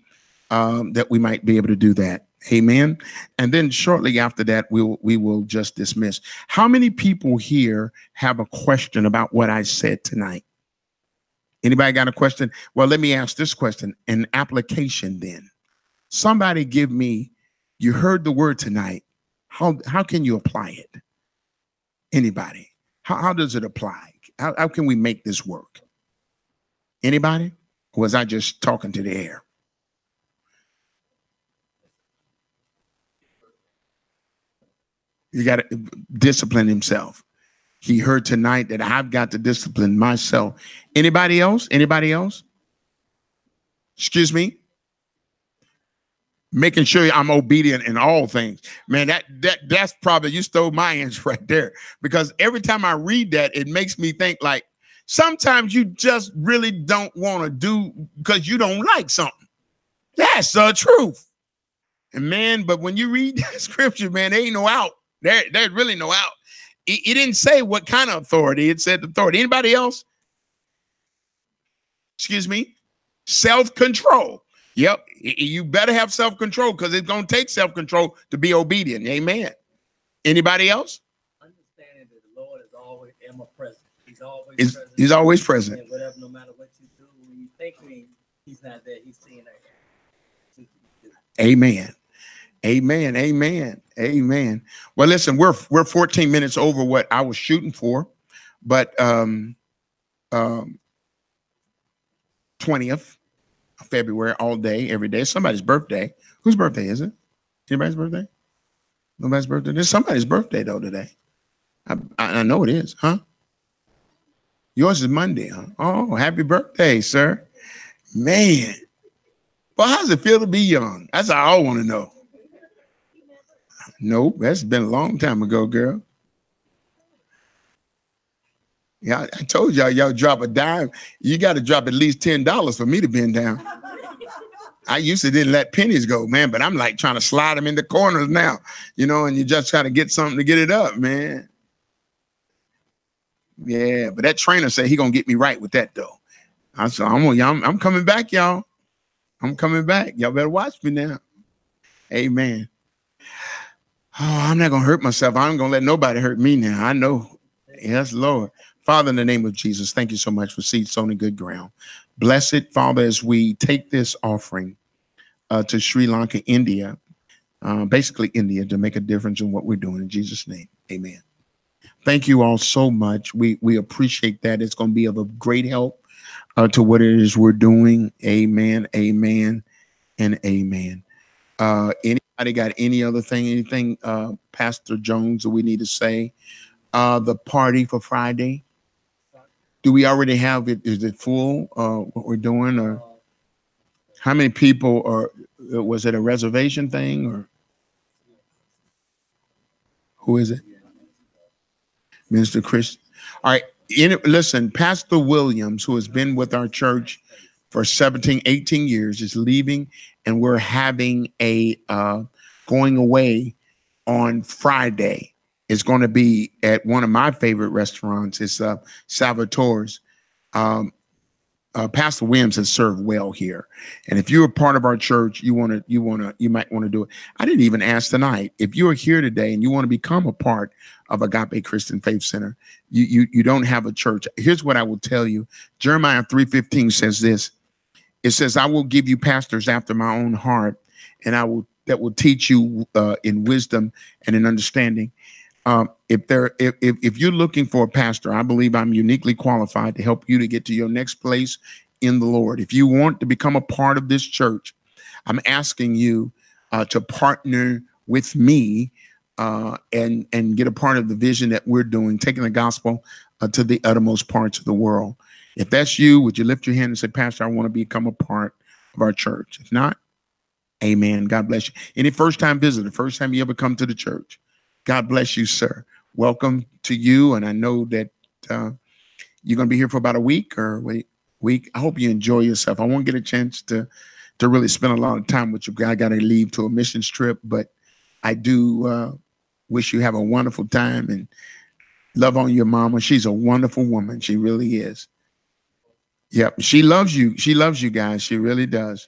um, that we might be able to do that. Amen. And then shortly after that, we'll we will just dismiss. How many people here have a question about what I said tonight? Anybody got a question? Well, let me ask this question an application then. Somebody give me, you heard the word tonight. How, how can you apply it? Anybody? How, how does it apply? How, how can we make this work? Anybody? Or was I just talking to the air? You got to discipline himself. He heard tonight that I've got to discipline myself. Anybody else? Anybody else? Excuse me? Making sure I'm obedient in all things. Man, that that that's probably you stole my answer right there. Because every time I read that, it makes me think like sometimes you just really don't want to do because you don't like something. That's the truth. And man, but when you read that scripture, man, there ain't no out. There, there's really no out. It, didn't say what kind of authority. It said authority. Anybody else? Excuse me. Self-control. Yep. You better have self-control because it's gonna take self-control to be obedient. Amen. Anybody else? Understanding that the Lord is always ever present. He's always He's, present. he's always present. And whatever, no matter what you do, when you think he, he's not there, he's seeing that. Amen. Amen. Amen. Amen. Well, listen, we're we're 14 minutes over what I was shooting for, but um um 20th of February, all day, every day. Somebody's birthday. Whose birthday is it? Anybody's birthday? Nobody's birthday. There's somebody's birthday though today. I, I, know it is, huh? Yours is Monday, huh? Oh, happy birthday, sir. Man. Well, how's it feel to be young? That's all I want to know. Nope, that's been a long time ago, girl. Yeah, I, told y'all, y'all drop a dime. You got to drop at least ten dollars for me to bend down. I used to didn't let pennies go, man, but I'm like trying to slide them in the corners now, you know, and you just to get something to get it up, man. Yeah, but that trainer said he gonna get me right with that though. I said, I'm, I'm, I'm coming back, y'all. I'm coming back. Y'all better watch me now. Amen. Oh, I'm not gonna hurt myself. I'm gonna let nobody hurt me now. I know. Yes, Lord. Father, in the name of Jesus, thank you so much for seed sown in good ground. Bless it, Father, as we take this offering uh, to Sri Lanka, India, uh, basically India, to make a difference in what we're doing. In Jesus' name, Amen. Thank you all so much. We we appreciate that. It's going to be of a great help uh, to what it is we're doing. Amen. Amen. And amen. Uh, anybody got any other thing? Anything, uh, Pastor Jones, that we need to say? Uh, the party for Friday. Do we already have it? Is it full? Uh, what we're doing, or how many people? Or was it a reservation thing, or who is it? Minister Chris. All right. In, listen, Pastor Williams, who has been with our church for 17, 18 years, is leaving, and we're having a uh, going away on Friday. It's going to be at one of my favorite restaurants. It's uh, Salvatore's. Um, uh, Pastor Williams has served well here, and if you're a part of our church, you want to, you want to, you might want to do it. I didn't even ask tonight if you are here today and you want to become a part of Agape Christian Faith Center. You you you don't have a church. Here's what I will tell you. Jeremiah 3:15 says this. It says, "I will give you pastors after my own heart, and I will that will teach you uh, in wisdom and in understanding." Um, if there if, if you're looking for a pastor, I believe I'm uniquely qualified to help you to get to your next place in the Lord. If you want to become a part of this church, I'm asking you uh, to partner with me uh, and and get a part of the vision that we're doing, taking the gospel uh, to the uttermost parts of the world. If that's you, would you lift your hand and say, Pastor, I want to become a part of our church? If not, Amen. God bless you. Any first time visitor, first time you ever come to the church, God bless you, sir. Welcome to you. And I know that uh, you're going to be here for about a week or wait week. I hope you enjoy yourself. I won't get a chance to to really spend a lot of time with you. I got to leave to a missions trip, but I do uh, wish you have a wonderful time and love on your mama. She's a wonderful woman. She really is. Yep, she loves you. She loves you guys. She really does.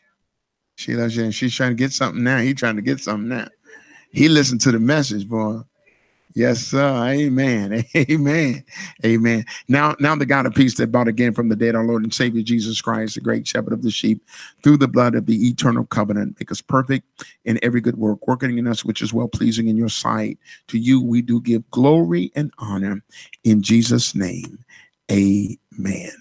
She loves you, and she's trying to get something now. He's trying to get something now. He listened to the message, boy. Yes, sir. Amen. Amen. Amen. Now, now the God of peace that brought again from the dead our Lord and Savior Jesus Christ, the great shepherd of the sheep, through the blood of the eternal covenant, make us perfect in every good work, working in us which is well pleasing in your sight. To you we do give glory and honor in Jesus' name. Amen.